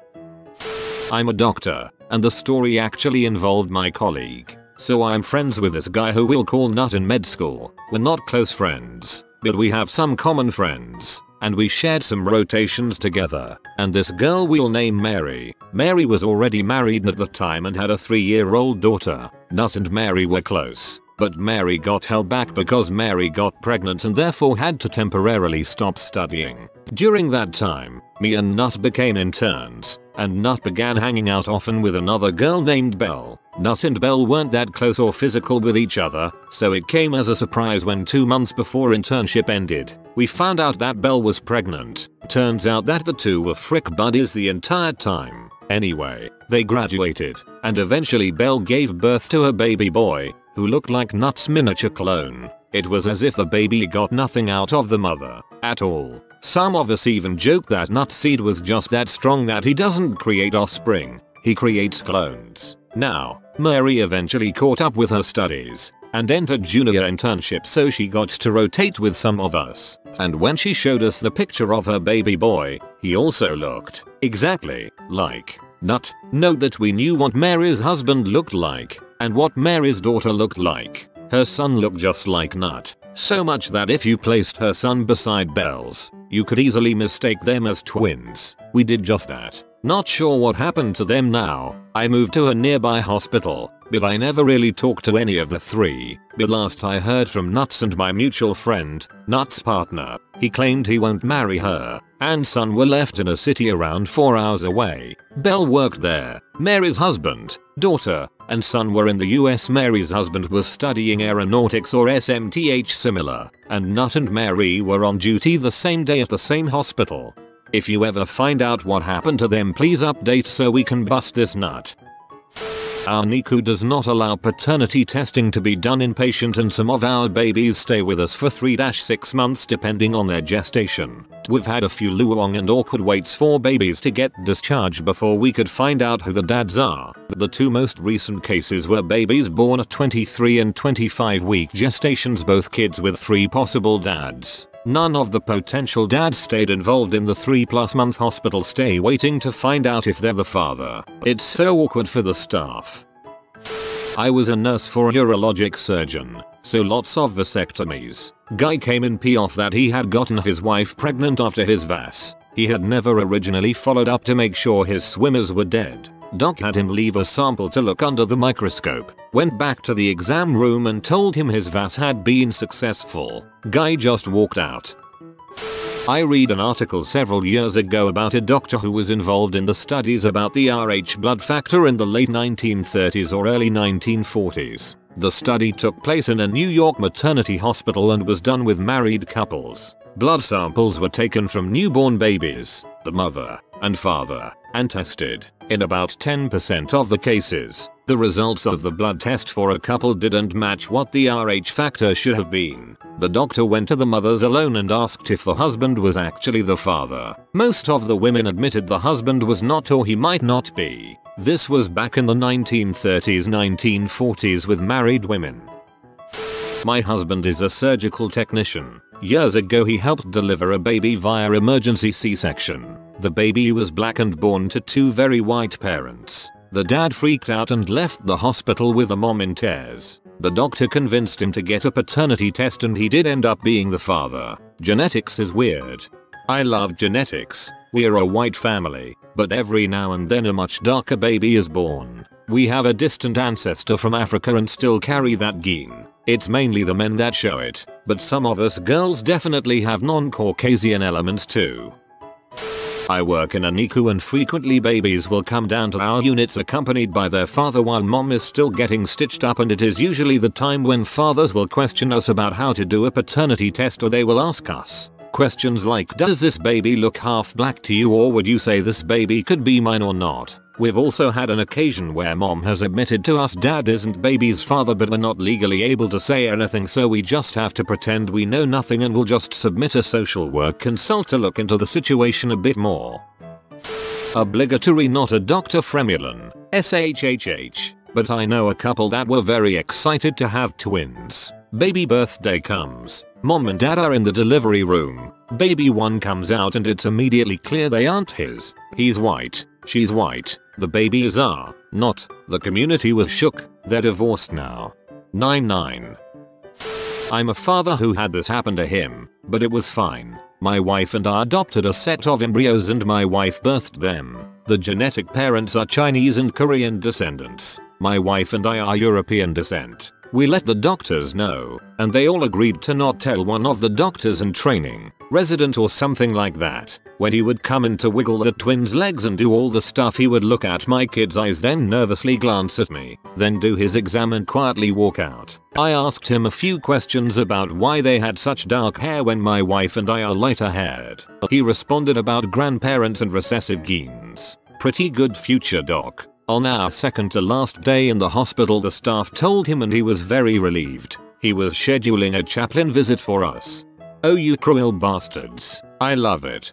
I'm a doctor, and the story actually involved my colleague. So I'm friends with this guy who we'll call Nut in med school. We're not close friends, but we have some common friends. And we shared some rotations together. And this girl we'll name Mary. Mary was already married at the time and had a 3 year old daughter. Nut and Mary were close. But Mary got held back because Mary got pregnant and therefore had to temporarily stop studying. During that time, me and Nut became interns, and Nut began hanging out often with another girl named Belle. Nut and Belle weren't that close or physical with each other, so it came as a surprise when two months before internship ended, we found out that Belle was pregnant. Turns out that the two were frick buddies the entire time. Anyway, they graduated, and eventually Belle gave birth to a baby boy, who looked like Nut's miniature clone. It was as if the baby got nothing out of the mother, at all. Some of us even joked that Nutseed was just that strong that he doesn't create offspring, he creates clones. Now, Mary eventually caught up with her studies and entered junior internship so she got to rotate with some of us. And when she showed us the picture of her baby boy, he also looked exactly like Nut. Note that we knew what Mary's husband looked like and what Mary's daughter looked like. Her son looked just like Nut. So much that if you placed her son beside Belle's, you could easily mistake them as twins. We did just that. Not sure what happened to them now. I moved to a nearby hospital, but I never really talked to any of the three. But last I heard from Nuts and my mutual friend, Nuts' partner, he claimed he won't marry her, and son were left in a city around 4 hours away. Belle worked there. Mary's husband, daughter, and son were in the US. Mary's husband was studying aeronautics or SMTH similar, and Nut and Mary were on duty the same day at the same hospital. If you ever find out what happened to them please update so we can bust this nut. Our NICU does not allow paternity testing to be done inpatient and some of our babies stay with us for 3-6 months depending on their gestation. We've had a few long and awkward waits for babies to get discharged before we could find out who the dads are. The two most recent cases were babies born at 23 and 25 week gestations both kids with 3 possible dads. None of the potential dads stayed involved in the 3 plus month hospital stay waiting to find out if they're the father. It's so awkward for the staff. I was a nurse for a urologic surgeon, so lots of vasectomies. Guy came in pee off that he had gotten his wife pregnant after his vas. He had never originally followed up to make sure his swimmers were dead. Doc had him leave a sample to look under the microscope, went back to the exam room and told him his VAS had been successful. Guy just walked out. I read an article several years ago about a doctor who was involved in the studies about the Rh blood factor in the late 1930s or early 1940s. The study took place in a New York maternity hospital and was done with married couples. Blood samples were taken from newborn babies, the mother, and father, and tested. In about 10% of the cases, the results of the blood test for a couple didn't match what the Rh factor should have been. The doctor went to the mothers alone and asked if the husband was actually the father. Most of the women admitted the husband was not or he might not be. This was back in the 1930s 1940s with married women. My husband is a surgical technician. Years ago he helped deliver a baby via emergency C-section. The baby was black and born to two very white parents. The dad freaked out and left the hospital with the mom in tears. The doctor convinced him to get a paternity test and he did end up being the father. Genetics is weird. I love genetics. We're a white family, but every now and then a much darker baby is born. We have a distant ancestor from Africa and still carry that gene. It's mainly the men that show it, but some of us girls definitely have non-Caucasian elements too. I work in a NICU and frequently babies will come down to our units accompanied by their father while mom is still getting stitched up and it is usually the time when fathers will question us about how to do a paternity test or they will ask us, Questions like does this baby look half black to you or would you say this baby could be mine or not? We've also had an occasion where mom has admitted to us dad isn't baby's father but we're not legally able to say anything so we just have to pretend we know nothing and we'll just submit a social work consult to look into the situation a bit more. Obligatory not a Dr. Fremulin, SHHH, but I know a couple that were very excited to have twins. Baby birthday comes. Mom and dad are in the delivery room. Baby 1 comes out and it's immediately clear they aren't his. He's white. She's white. The babies are not. The community was shook. They're divorced now. 9-9. I'm a father who had this happen to him, but it was fine. My wife and I adopted a set of embryos and my wife birthed them. The genetic parents are Chinese and Korean descendants. My wife and I are European descent. We let the doctors know, and they all agreed to not tell one of the doctors in training, resident or something like that. When he would come in to wiggle the twins' legs and do all the stuff he would look at my kid's eyes then nervously glance at me, then do his exam and quietly walk out. I asked him a few questions about why they had such dark hair when my wife and I are lighter haired. He responded about grandparents and recessive genes. Pretty good future doc. On our second to last day in the hospital the staff told him and he was very relieved. He was scheduling a chaplain visit for us. Oh you cruel bastards. I love it.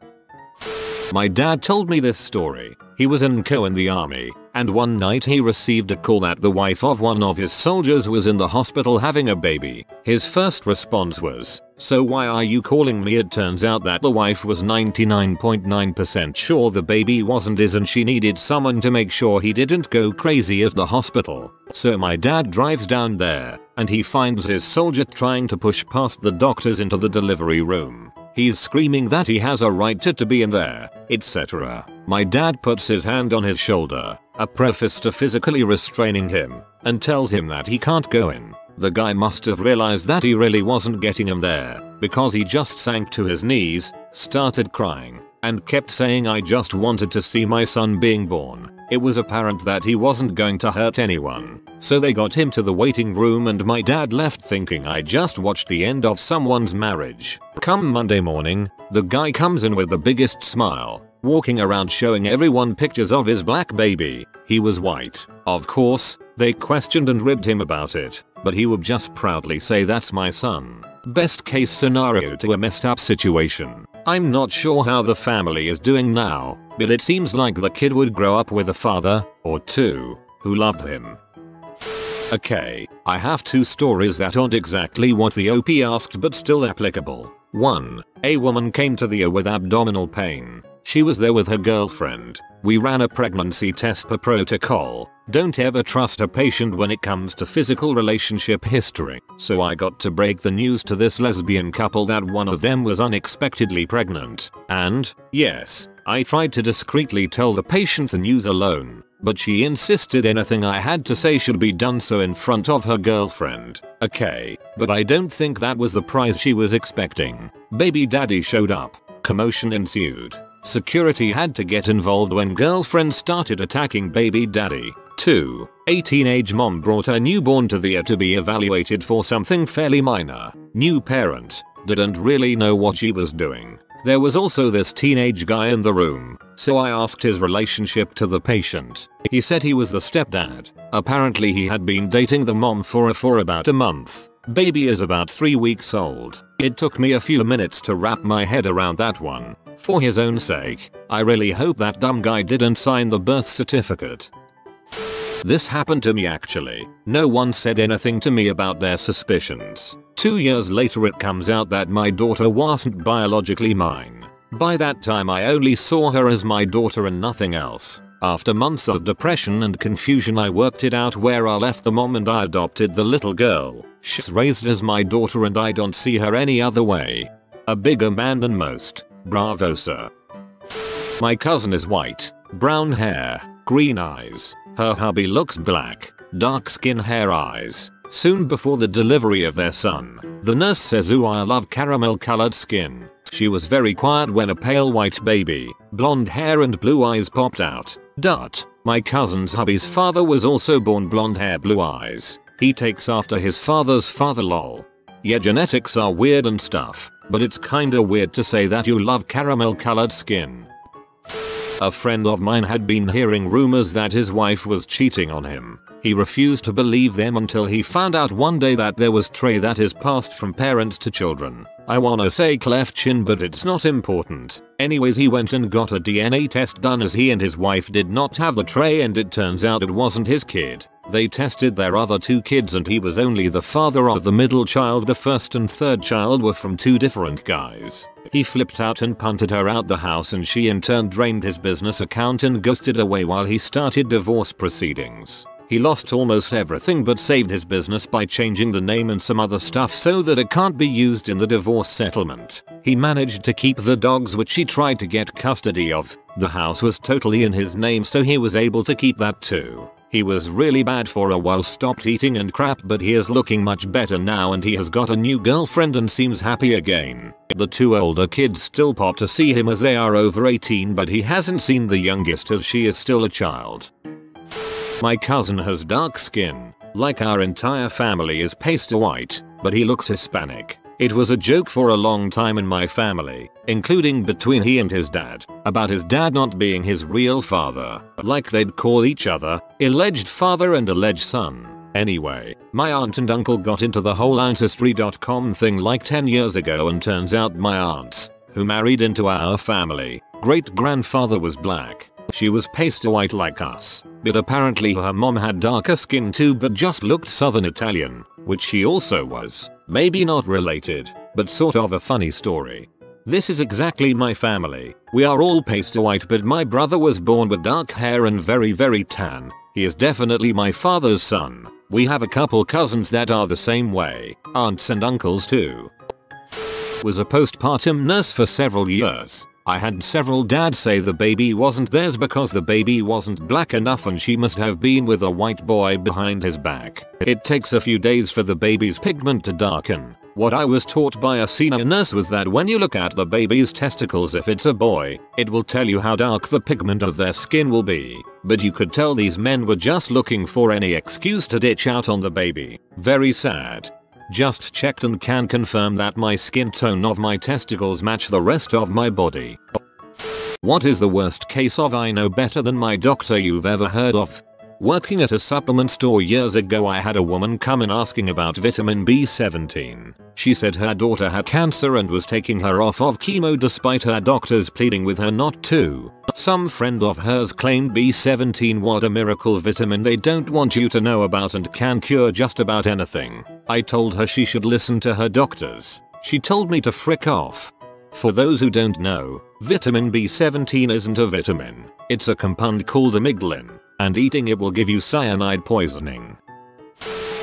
My dad told me this story. He was in Co in the army, and one night he received a call that the wife of one of his soldiers was in the hospital having a baby. His first response was, so why are you calling me? It turns out that the wife was 99.9% sure the baby wasn't his and she needed someone to make sure he didn't go crazy at the hospital. So my dad drives down there, and he finds his soldier trying to push past the doctors into the delivery room. He's screaming that he has a right to, to be in there, etc. My dad puts his hand on his shoulder, a preface to physically restraining him, and tells him that he can't go in. The guy must have realized that he really wasn't getting him there, because he just sank to his knees, started crying, and kept saying I just wanted to see my son being born. It was apparent that he wasn't going to hurt anyone. So they got him to the waiting room and my dad left thinking I just watched the end of someone's marriage. Come Monday morning, the guy comes in with the biggest smile, walking around showing everyone pictures of his black baby. He was white. Of course, they questioned and ribbed him about it, but he would just proudly say that's my son. Best case scenario to a messed up situation. I'm not sure how the family is doing now, but it seems like the kid would grow up with a father, or two, who loved him. Okay, I have two stories that aren't exactly what the OP asked but still applicable. 1. A woman came to the O with abdominal pain. She was there with her girlfriend. We ran a pregnancy test per protocol. Don't ever trust a patient when it comes to physical relationship history. So I got to break the news to this lesbian couple that one of them was unexpectedly pregnant. And, yes, I tried to discreetly tell the patient the news alone, but she insisted anything I had to say should be done so in front of her girlfriend. Okay, but I don't think that was the prize she was expecting. Baby daddy showed up. Commotion ensued. Security had to get involved when girlfriend started attacking baby daddy. 2. A teenage mom brought her newborn to the to be evaluated for something fairly minor. New parent didn't really know what she was doing. There was also this teenage guy in the room, so I asked his relationship to the patient. He said he was the stepdad. Apparently he had been dating the mom for, for about a month. Baby is about 3 weeks old. It took me a few minutes to wrap my head around that one. For his own sake, I really hope that dumb guy didn't sign the birth certificate. This happened to me actually. No one said anything to me about their suspicions. Two years later it comes out that my daughter wasn't biologically mine. By that time I only saw her as my daughter and nothing else. After months of depression and confusion I worked it out where I left the mom and I adopted the little girl. She's raised as my daughter and I don't see her any other way. A bigger man than most. Bravo sir. My cousin is white, brown hair, green eyes. Her hubby looks black, dark skin hair eyes. Soon before the delivery of their son, the nurse says ooh I love caramel colored skin. She was very quiet when a pale white baby, blonde hair and blue eyes popped out. Dot. My cousin's hubby's father was also born blonde hair blue eyes. He takes after his father's father lol. Yeah genetics are weird and stuff, but it's kinda weird to say that you love caramel colored skin. A friend of mine had been hearing rumors that his wife was cheating on him. He refused to believe them until he found out one day that there was trait that is passed from parents to children. I wanna say cleft chin but it's not important. Anyways he went and got a DNA test done as he and his wife did not have the trait and it turns out it wasn't his kid. They tested their other two kids and he was only the father of the middle child the first and third child were from two different guys. He flipped out and punted her out the house and she in turn drained his business account and ghosted away while he started divorce proceedings. He lost almost everything but saved his business by changing the name and some other stuff so that it can't be used in the divorce settlement. He managed to keep the dogs which he tried to get custody of. The house was totally in his name so he was able to keep that too. He was really bad for a while stopped eating and crap but he is looking much better now and he has got a new girlfriend and seems happy again. The two older kids still pop to see him as they are over 18 but he hasn't seen the youngest as she is still a child. My cousin has dark skin, like our entire family is pastel white, but he looks Hispanic. It was a joke for a long time in my family, including between he and his dad, about his dad not being his real father, like they'd call each other, alleged father and alleged son. Anyway, my aunt and uncle got into the whole ancestry.com thing like 10 years ago and turns out my aunts, who married into our family, great grandfather was black. She was pastel white like us, but apparently her mom had darker skin too but just looked southern Italian, which she also was. Maybe not related, but sort of a funny story. This is exactly my family. We are all pastel white but my brother was born with dark hair and very very tan. He is definitely my father's son. We have a couple cousins that are the same way, aunts and uncles too. Was a postpartum nurse for several years. I had several dads say the baby wasn't theirs because the baby wasn't black enough and she must have been with a white boy behind his back. It takes a few days for the baby's pigment to darken. What I was taught by a senior nurse was that when you look at the baby's testicles if it's a boy, it will tell you how dark the pigment of their skin will be. But you could tell these men were just looking for any excuse to ditch out on the baby. Very sad. Just checked and can confirm that my skin tone of my testicles match the rest of my body. What is the worst case of I know better than my doctor you've ever heard of? Working at a supplement store years ago I had a woman come in asking about vitamin B17. She said her daughter had cancer and was taking her off of chemo despite her doctors pleading with her not to. Some friend of hers claimed B17 was a miracle vitamin they don't want you to know about and can cure just about anything. I told her she should listen to her doctors. She told me to frick off. For those who don't know, vitamin B17 isn't a vitamin. It's a compound called amygdalin and eating it will give you cyanide poisoning.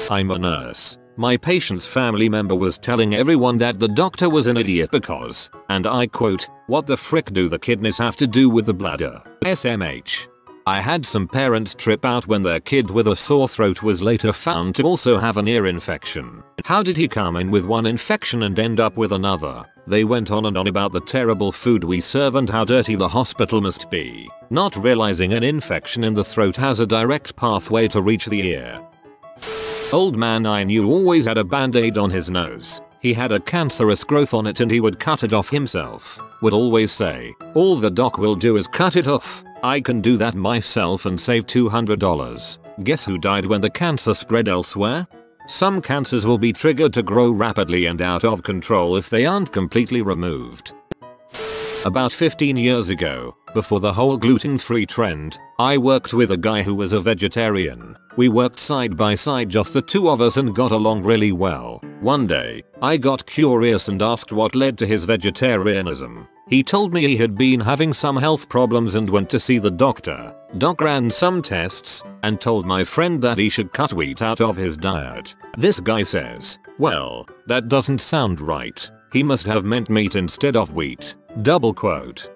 I'm a nurse. My patient's family member was telling everyone that the doctor was an idiot because, and I quote, what the frick do the kidneys have to do with the bladder? SMH. I had some parents trip out when their kid with a sore throat was later found to also have an ear infection. How did he come in with one infection and end up with another? They went on and on about the terrible food we serve and how dirty the hospital must be, not realizing an infection in the throat has a direct pathway to reach the ear. Old man I knew always had a band-aid on his nose. He had a cancerous growth on it and he would cut it off himself. Would always say, all the doc will do is cut it off. I can do that myself and save $200. Guess who died when the cancer spread elsewhere? Some cancers will be triggered to grow rapidly and out of control if they aren't completely removed. About 15 years ago, before the whole gluten-free trend, I worked with a guy who was a vegetarian. We worked side by side just the two of us and got along really well. One day, I got curious and asked what led to his vegetarianism. He told me he had been having some health problems and went to see the doctor. Doc ran some tests and told my friend that he should cut wheat out of his diet. This guy says, well, that doesn't sound right. He must have meant meat instead of wheat. Double quote.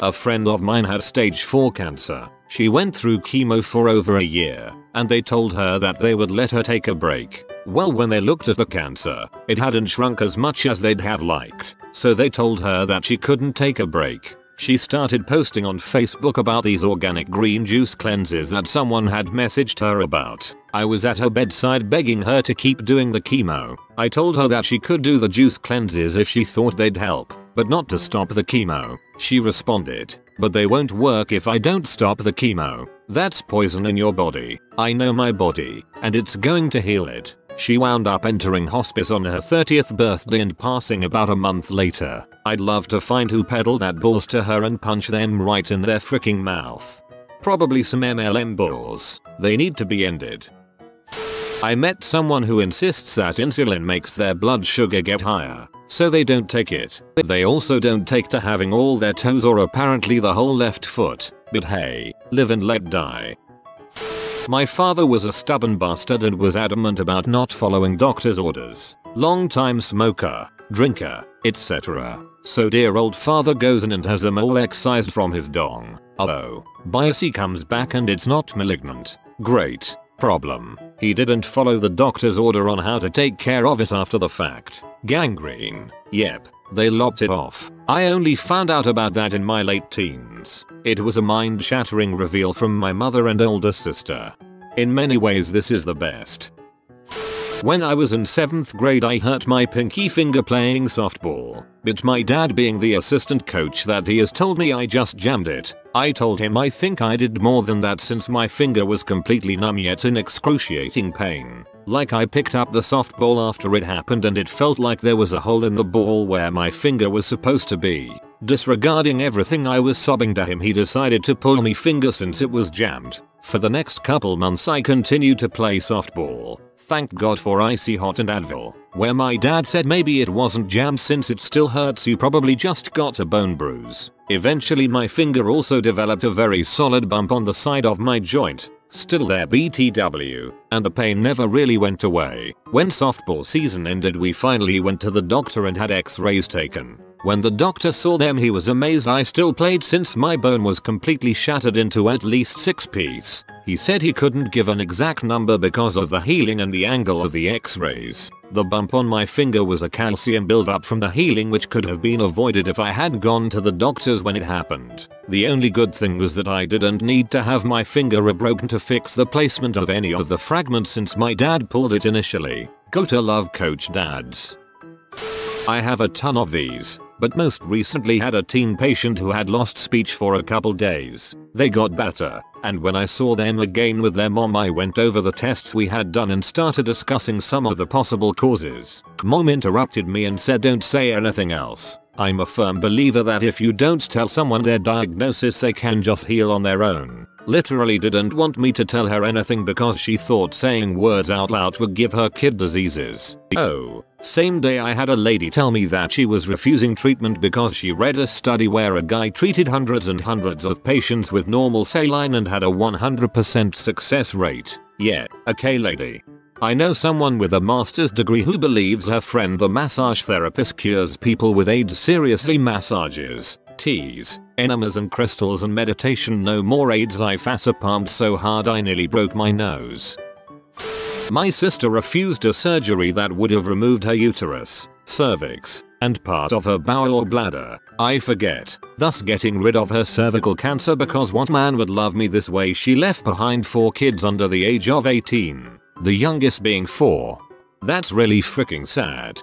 A friend of mine had stage 4 cancer. She went through chemo for over a year, and they told her that they would let her take a break. Well when they looked at the cancer, it hadn't shrunk as much as they'd have liked, so they told her that she couldn't take a break. She started posting on Facebook about these organic green juice cleanses that someone had messaged her about. I was at her bedside begging her to keep doing the chemo. I told her that she could do the juice cleanses if she thought they'd help, but not to stop the chemo. She responded, but they won't work if I don't stop the chemo. That's poison in your body. I know my body, and it's going to heal it. She wound up entering hospice on her 30th birthday and passing about a month later. I'd love to find who peddled that balls to her and punch them right in their freaking mouth. Probably some MLM balls. They need to be ended. I met someone who insists that insulin makes their blood sugar get higher, so they don't take it. They also don't take to having all their toes or apparently the whole left foot. But hey, live and let die. My father was a stubborn bastard and was adamant about not following doctor's orders. Long time smoker, drinker, etc. So dear old father goes in and has a mole excised from his dong. Oh, biopsy comes back and it's not malignant. Great. Problem. He didn't follow the doctor's order on how to take care of it after the fact. Gangrene. Yep. They lopped it off. I only found out about that in my late teens. It was a mind-shattering reveal from my mother and older sister. In many ways this is the best. When I was in 7th grade I hurt my pinky finger playing softball, but my dad being the assistant coach that he has told me I just jammed it. I told him I think I did more than that since my finger was completely numb yet in excruciating pain. Like I picked up the softball after it happened and it felt like there was a hole in the ball where my finger was supposed to be. Disregarding everything I was sobbing to him he decided to pull me finger since it was jammed. For the next couple months I continued to play softball. Thank god for icy hot and Advil. Where my dad said maybe it wasn't jammed since it still hurts you probably just got a bone bruise. Eventually my finger also developed a very solid bump on the side of my joint. Still there BTW, and the pain never really went away. When softball season ended we finally went to the doctor and had x-rays taken. When the doctor saw them he was amazed I still played since my bone was completely shattered into at least 6 piece. He said he couldn't give an exact number because of the healing and the angle of the x-rays. The bump on my finger was a calcium buildup from the healing which could have been avoided if I had gone to the doctors when it happened. The only good thing was that I didn't need to have my finger rebroken to fix the placement of any of the fragments since my dad pulled it initially. Go to love coach dads. I have a ton of these but most recently had a teen patient who had lost speech for a couple days. They got better, and when I saw them again with their mom I went over the tests we had done and started discussing some of the possible causes. Mom interrupted me and said don't say anything else. I'm a firm believer that if you don't tell someone their diagnosis they can just heal on their own. Literally didn't want me to tell her anything because she thought saying words out loud would give her kid diseases. Oh, same day I had a lady tell me that she was refusing treatment because she read a study where a guy treated hundreds and hundreds of patients with normal saline and had a 100% success rate. Yeah, okay lady. I know someone with a master's degree who believes her friend the massage therapist cures people with AIDS seriously massages, teas, enemas and crystals and meditation no more AIDS I palmed so hard I nearly broke my nose. My sister refused a surgery that would have removed her uterus, cervix, and part of her bowel or bladder, I forget, thus getting rid of her cervical cancer because what man would love me this way she left behind 4 kids under the age of 18, the youngest being 4. That's really freaking sad.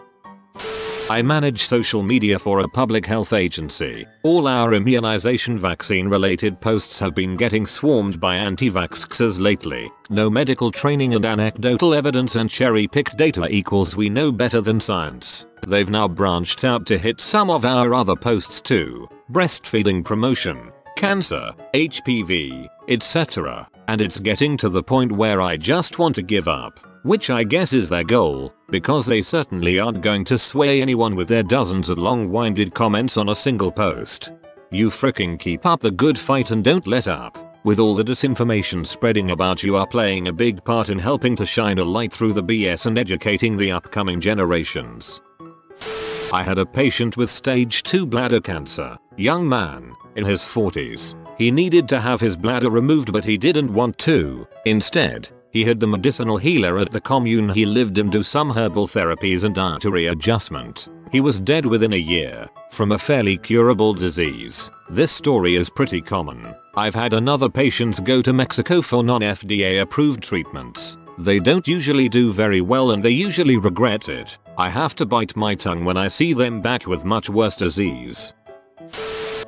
I manage social media for a public health agency. All our immunization vaccine related posts have been getting swarmed by anti-vaxxers lately. No medical training and anecdotal evidence and cherry picked data equals we know better than science. They've now branched out to hit some of our other posts too. Breastfeeding promotion, cancer, HPV, etc. And it's getting to the point where I just want to give up. Which I guess is their goal. Because they certainly aren't going to sway anyone with their dozens of long-winded comments on a single post. You fricking keep up the good fight and don't let up. With all the disinformation spreading about you are playing a big part in helping to shine a light through the BS and educating the upcoming generations. I had a patient with stage 2 bladder cancer, young man, in his 40s. He needed to have his bladder removed but he didn't want to. Instead, he had the medicinal healer at the commune he lived in do some herbal therapies and dietary adjustment. He was dead within a year from a fairly curable disease. This story is pretty common. I've had another patient go to Mexico for non-FDA approved treatments. They don't usually do very well and they usually regret it. I have to bite my tongue when I see them back with much worse disease.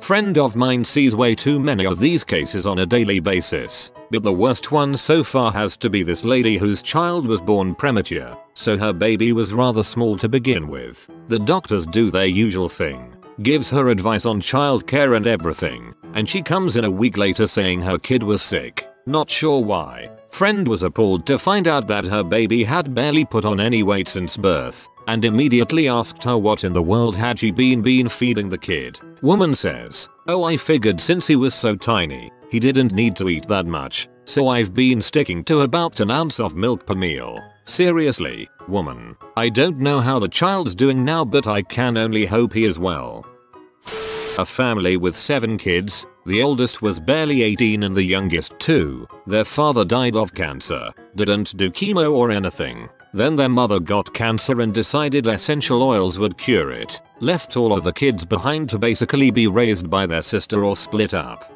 Friend of mine sees way too many of these cases on a daily basis, but the worst one so far has to be this lady whose child was born premature, so her baby was rather small to begin with. The doctors do their usual thing, gives her advice on childcare and everything, and she comes in a week later saying her kid was sick, not sure why. Friend was appalled to find out that her baby had barely put on any weight since birth, and immediately asked her what in the world had she been been feeding the kid. Woman says, oh I figured since he was so tiny, he didn't need to eat that much, so I've been sticking to about an ounce of milk per meal. Seriously, woman. I don't know how the child's doing now but I can only hope he is well. A family with 7 kids, the oldest was barely 18 and the youngest too. Their father died of cancer, didn't do chemo or anything. Then their mother got cancer and decided essential oils would cure it. Left all of the kids behind to basically be raised by their sister or split up.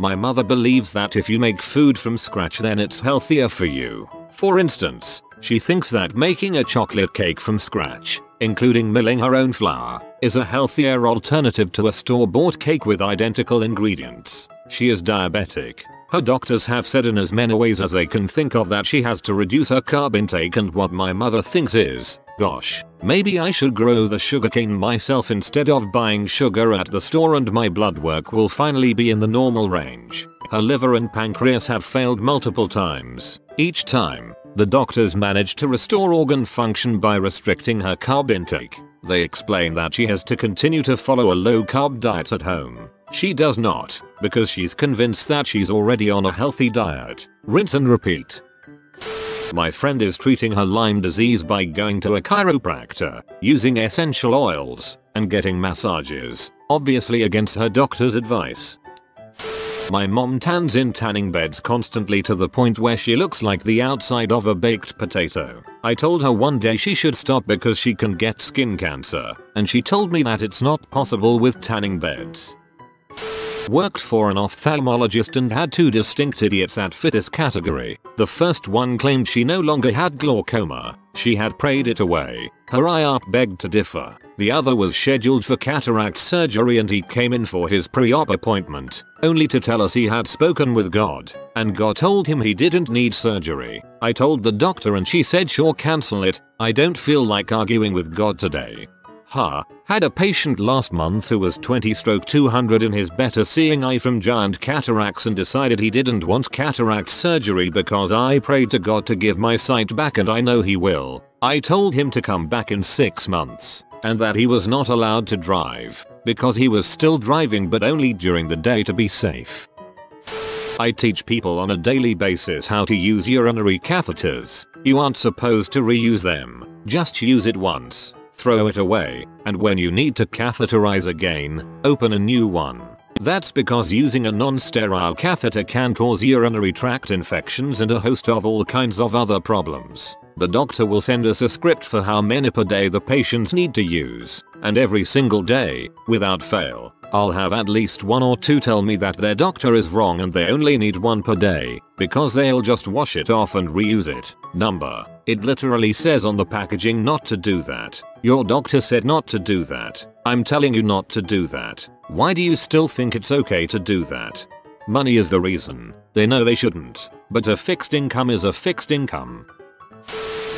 My mother believes that if you make food from scratch then it's healthier for you. For instance, she thinks that making a chocolate cake from scratch, including milling her own flour, is a healthier alternative to a store-bought cake with identical ingredients. She is diabetic, her doctors have said in as many ways as they can think of that she has to reduce her carb intake and what my mother thinks is, gosh, maybe I should grow the sugarcane myself instead of buying sugar at the store and my blood work will finally be in the normal range. Her liver and pancreas have failed multiple times. Each time, the doctors managed to restore organ function by restricting her carb intake. They explain that she has to continue to follow a low carb diet at home. She does not, because she's convinced that she's already on a healthy diet. Rinse and repeat. My friend is treating her Lyme disease by going to a chiropractor, using essential oils, and getting massages, obviously against her doctor's advice. My mom tans in tanning beds constantly to the point where she looks like the outside of a baked potato. I told her one day she should stop because she can get skin cancer, and she told me that it's not possible with tanning beds. Worked for an ophthalmologist and had two distinct idiots at fittest category. The first one claimed she no longer had glaucoma, she had prayed it away. Her eye begged to differ. The other was scheduled for cataract surgery and he came in for his pre-op appointment, only to tell us he had spoken with God, and God told him he didn't need surgery. I told the doctor and she said sure cancel it, I don't feel like arguing with God today. Ha, had a patient last month who was 20 stroke 200 in his better seeing eye from giant cataracts and decided he didn't want cataract surgery because I prayed to God to give my sight back and I know he will. I told him to come back in 6 months and that he was not allowed to drive because he was still driving but only during the day to be safe. I teach people on a daily basis how to use urinary catheters. You aren't supposed to reuse them, just use it once throw it away, and when you need to catheterize again, open a new one. That's because using a non-sterile catheter can cause urinary tract infections and a host of all kinds of other problems. The doctor will send us a script for how many per day the patients need to use, and every single day, without fail, I'll have at least one or two tell me that their doctor is wrong and they only need one per day, because they'll just wash it off and reuse it. Number. It literally says on the packaging not to do that. Your doctor said not to do that. I'm telling you not to do that. Why do you still think it's okay to do that? Money is the reason. They know they shouldn't. But a fixed income is a fixed income.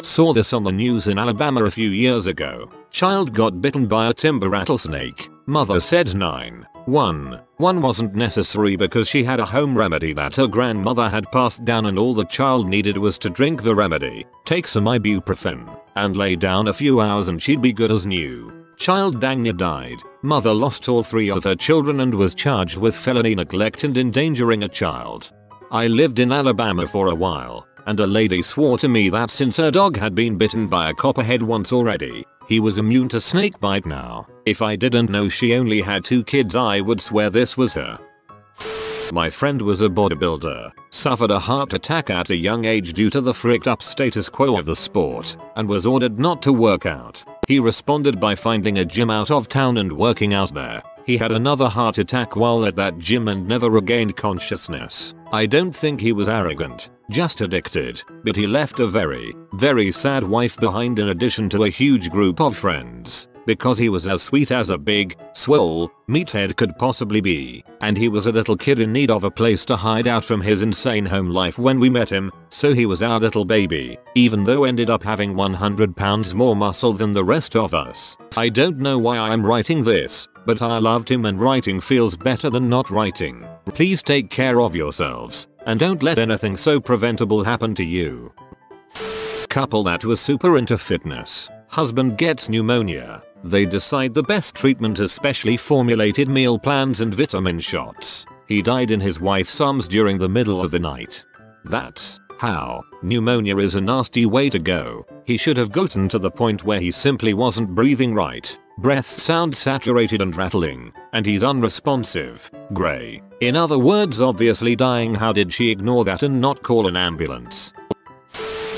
Saw this on the news in Alabama a few years ago. Child got bitten by a timber rattlesnake. Mother said 9. 1. One wasn't necessary because she had a home remedy that her grandmother had passed down and all the child needed was to drink the remedy. Take some ibuprofen. and lay down a few hours and she'd be good as new. Child dang died. Mother lost all three of her children and was charged with felony neglect and endangering a child. I lived in Alabama for a while, and a lady swore to me that since her dog had been bitten by a copperhead once already, he was immune to snakebite now. If I didn't know she only had two kids I would swear this was her. My friend was a bodybuilder, suffered a heart attack at a young age due to the fricked up status quo of the sport, and was ordered not to work out. He responded by finding a gym out of town and working out there. He had another heart attack while at that gym and never regained consciousness. I don't think he was arrogant, just addicted, but he left a very, very sad wife behind in addition to a huge group of friends because he was as sweet as a big, swole, meathead could possibly be, and he was a little kid in need of a place to hide out from his insane home life when we met him, so he was our little baby, even though ended up having 100 pounds more muscle than the rest of us. I don't know why I'm writing this, but I loved him and writing feels better than not writing. Please take care of yourselves, and don't let anything so preventable happen to you. Couple that was super into fitness. Husband gets pneumonia. They decide the best treatment is specially formulated meal plans and vitamin shots. He died in his wife's arms during the middle of the night. That's how. Pneumonia is a nasty way to go. He should have gotten to the point where he simply wasn't breathing right. Breaths sound saturated and rattling, and he's unresponsive. Gray. In other words obviously dying how did she ignore that and not call an ambulance?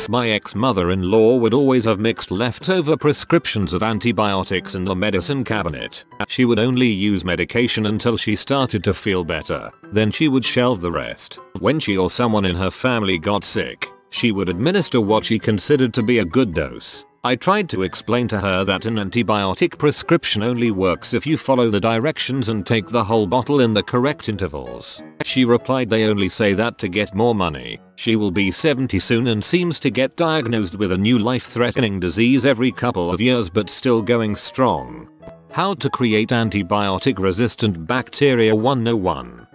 My ex-mother-in-law would always have mixed leftover prescriptions of antibiotics in the medicine cabinet. She would only use medication until she started to feel better. Then she would shelve the rest. When she or someone in her family got sick, she would administer what she considered to be a good dose. I tried to explain to her that an antibiotic prescription only works if you follow the directions and take the whole bottle in the correct intervals. She replied they only say that to get more money. She will be 70 soon and seems to get diagnosed with a new life-threatening disease every couple of years but still going strong. How to create antibiotic resistant bacteria 101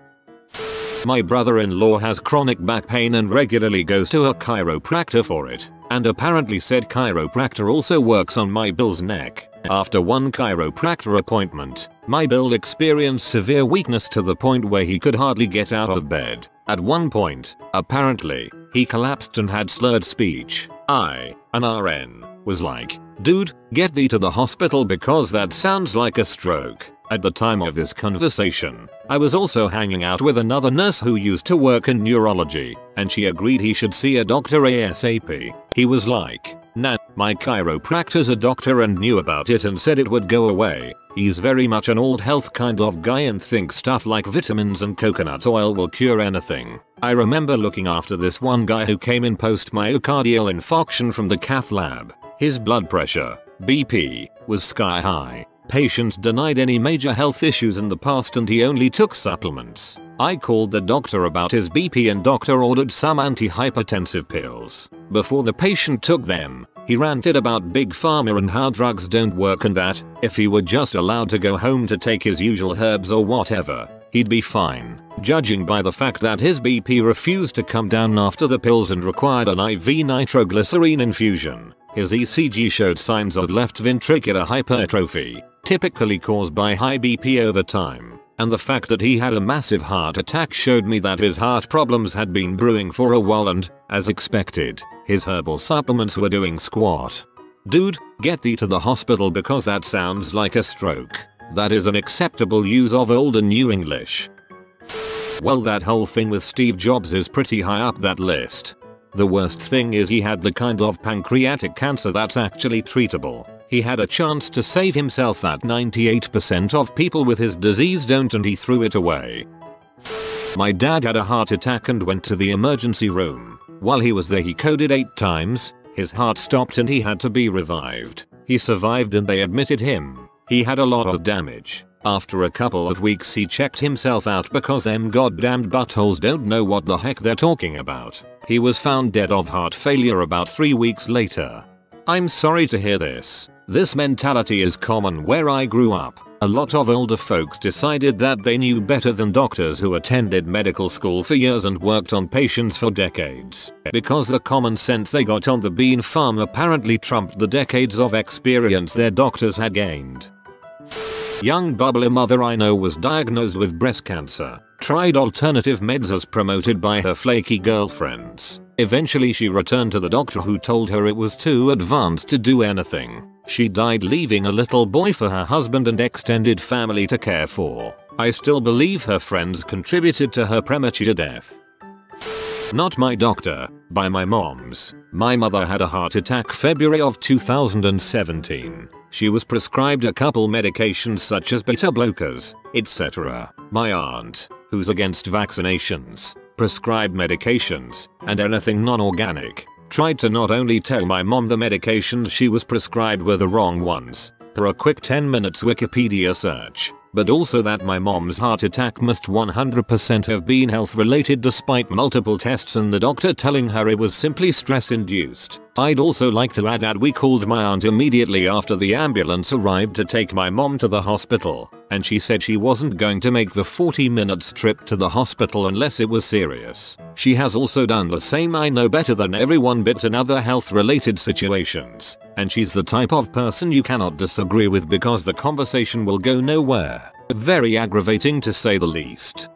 my brother-in-law has chronic back pain and regularly goes to a chiropractor for it, and apparently said chiropractor also works on my Bill's neck. After one chiropractor appointment, my Bill experienced severe weakness to the point where he could hardly get out of bed. At one point, apparently, he collapsed and had slurred speech. I, an RN, was like, dude, get thee to the hospital because that sounds like a stroke. At the time of this conversation, I was also hanging out with another nurse who used to work in neurology, and she agreed he should see a doctor ASAP. He was like, nah, my chiropractor's a doctor and knew about it and said it would go away. He's very much an old health kind of guy and thinks stuff like vitamins and coconut oil will cure anything. I remember looking after this one guy who came in post myocardial infarction from the cath lab. His blood pressure, BP, was sky high Patient denied any major health issues in the past and he only took supplements. I called the doctor about his BP and doctor ordered some antihypertensive pills. Before the patient took them, he ranted about big pharma and how drugs don't work and that, if he were just allowed to go home to take his usual herbs or whatever, he'd be fine. Judging by the fact that his BP refused to come down after the pills and required an IV nitroglycerine infusion, his ECG showed signs of left ventricular hypertrophy, typically caused by high BP over time, and the fact that he had a massive heart attack showed me that his heart problems had been brewing for a while and, as expected, his herbal supplements were doing squat. Dude, get thee to the hospital because that sounds like a stroke. That is an acceptable use of old and new English. Well that whole thing with Steve Jobs is pretty high up that list. The worst thing is he had the kind of pancreatic cancer that's actually treatable. He had a chance to save himself that 98% of people with his disease don't and he threw it away. My dad had a heart attack and went to the emergency room. While he was there he coded 8 times, his heart stopped and he had to be revived. He survived and they admitted him. He had a lot of damage. After a couple of weeks he checked himself out because them goddamned buttholes don't know what the heck they're talking about. He was found dead of heart failure about 3 weeks later. I'm sorry to hear this. This mentality is common where I grew up. A lot of older folks decided that they knew better than doctors who attended medical school for years and worked on patients for decades. Because the common sense they got on the bean farm apparently trumped the decades of experience their doctors had gained. Young bubbly mother I know was diagnosed with breast cancer. Tried alternative meds as promoted by her flaky girlfriends. Eventually she returned to the doctor who told her it was too advanced to do anything. She died leaving a little boy for her husband and extended family to care for. I still believe her friends contributed to her premature death. Not my doctor, by my mom's. My mother had a heart attack February of 2017. She was prescribed a couple medications such as beta blockers, etc. My aunt, who's against vaccinations, prescribed medications, and anything non-organic, tried to not only tell my mom the medications she was prescribed were the wrong ones, per a quick 10 minutes Wikipedia search, but also that my mom's heart attack must 100% have been health related despite multiple tests and the doctor telling her it was simply stress induced. I'd also like to add that we called my aunt immediately after the ambulance arrived to take my mom to the hospital, and she said she wasn't going to make the 40 minutes trip to the hospital unless it was serious. She has also done the same I know better than everyone bit in other health related situations, and she's the type of person you cannot disagree with because the conversation will go nowhere. Very aggravating to say the least.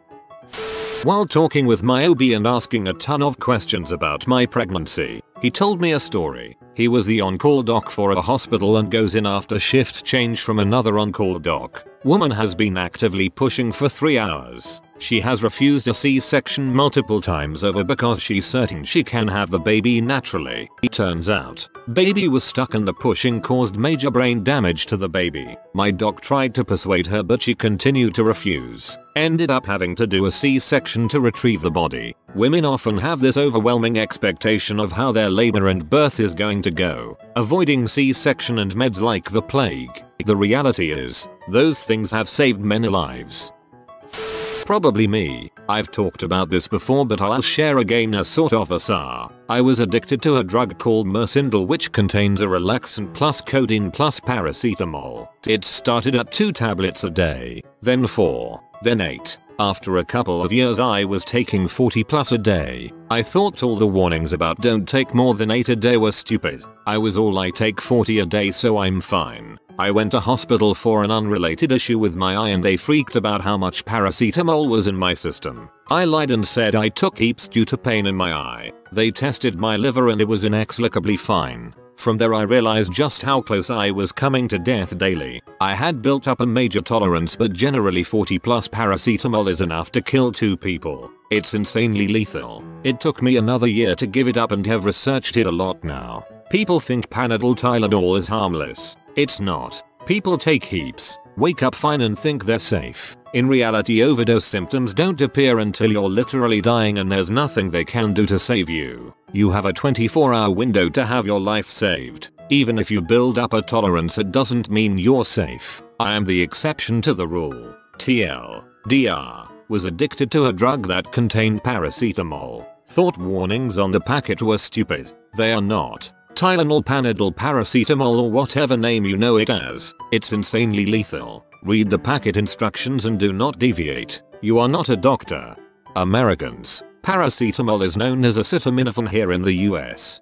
While talking with my OB and asking a ton of questions about my pregnancy, he told me a story. He was the on-call doc for a hospital and goes in after shift change from another on-call doc. Woman has been actively pushing for 3 hours. She has refused a C-section multiple times over because she's certain she can have the baby naturally. It turns out, baby was stuck and the pushing caused major brain damage to the baby. My doc tried to persuade her but she continued to refuse. Ended up having to do a C-section to retrieve the body. Women often have this overwhelming expectation of how their labor and birth is going to go, avoiding C-section and meds like the plague. The reality is, those things have saved many lives. Probably me. I've talked about this before but I'll share again as sort of a SAR. I was addicted to a drug called Mersyndol which contains a relaxant plus codeine plus paracetamol. It started at 2 tablets a day, then 4, then 8. After a couple of years I was taking 40 plus a day. I thought all the warnings about don't take more than 8 a day were stupid. I was all I take 40 a day so I'm fine. I went to hospital for an unrelated issue with my eye and they freaked about how much paracetamol was in my system. I lied and said I took heaps due to pain in my eye. They tested my liver and it was inexplicably fine. From there I realized just how close I was coming to death daily. I had built up a major tolerance but generally 40 plus paracetamol is enough to kill two people. It's insanely lethal. It took me another year to give it up and have researched it a lot now. People think Panadol Tylenol is harmless. It's not. People take heaps, wake up fine and think they're safe. In reality overdose symptoms don't appear until you're literally dying and there's nothing they can do to save you. You have a 24 hour window to have your life saved. Even if you build up a tolerance it doesn't mean you're safe. I am the exception to the rule. TL. DR. Was addicted to a drug that contained paracetamol. Thought warnings on the packet were stupid. They are not. Tylenol Panadol paracetamol or whatever name you know it as, it's insanely lethal. Read the packet instructions and do not deviate. You are not a doctor. Americans, paracetamol is known as acetaminophen here in the US.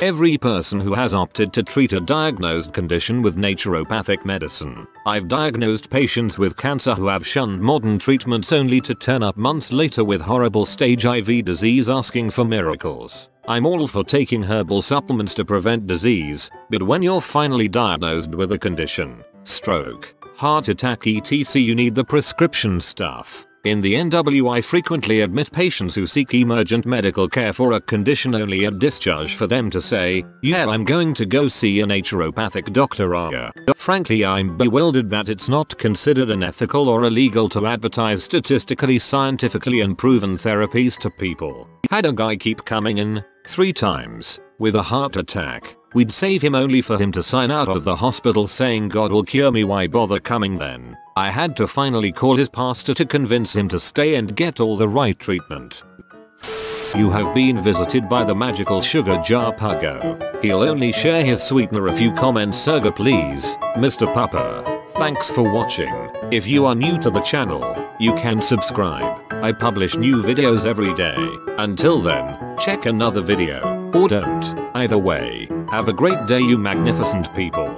Every person who has opted to treat a diagnosed condition with naturopathic medicine. I've diagnosed patients with cancer who have shunned modern treatments only to turn up months later with horrible stage IV disease asking for miracles. I'm all for taking herbal supplements to prevent disease, but when you're finally diagnosed with a condition, stroke, heart attack etc you need the prescription stuff. In the NW I frequently admit patients who seek emergent medical care for a condition only at discharge for them to say, yeah I'm going to go see a naturopathic doctor Aya. Frankly I'm bewildered that it's not considered unethical or illegal to advertise statistically scientifically unproven therapies to people. Had a guy keep coming in, three times, with a heart attack. We'd save him only for him to sign out of the hospital saying God will cure me why bother coming then. I had to finally call his pastor to convince him to stay and get all the right treatment. You have been visited by the magical sugar jar Puggo. He'll only share his sweetener if you comment Surga please, Mr. Papa. Thanks for watching. If you are new to the channel, you can subscribe. I publish new videos every day. Until then, check another video, or don't. Either way, have a great day you magnificent people.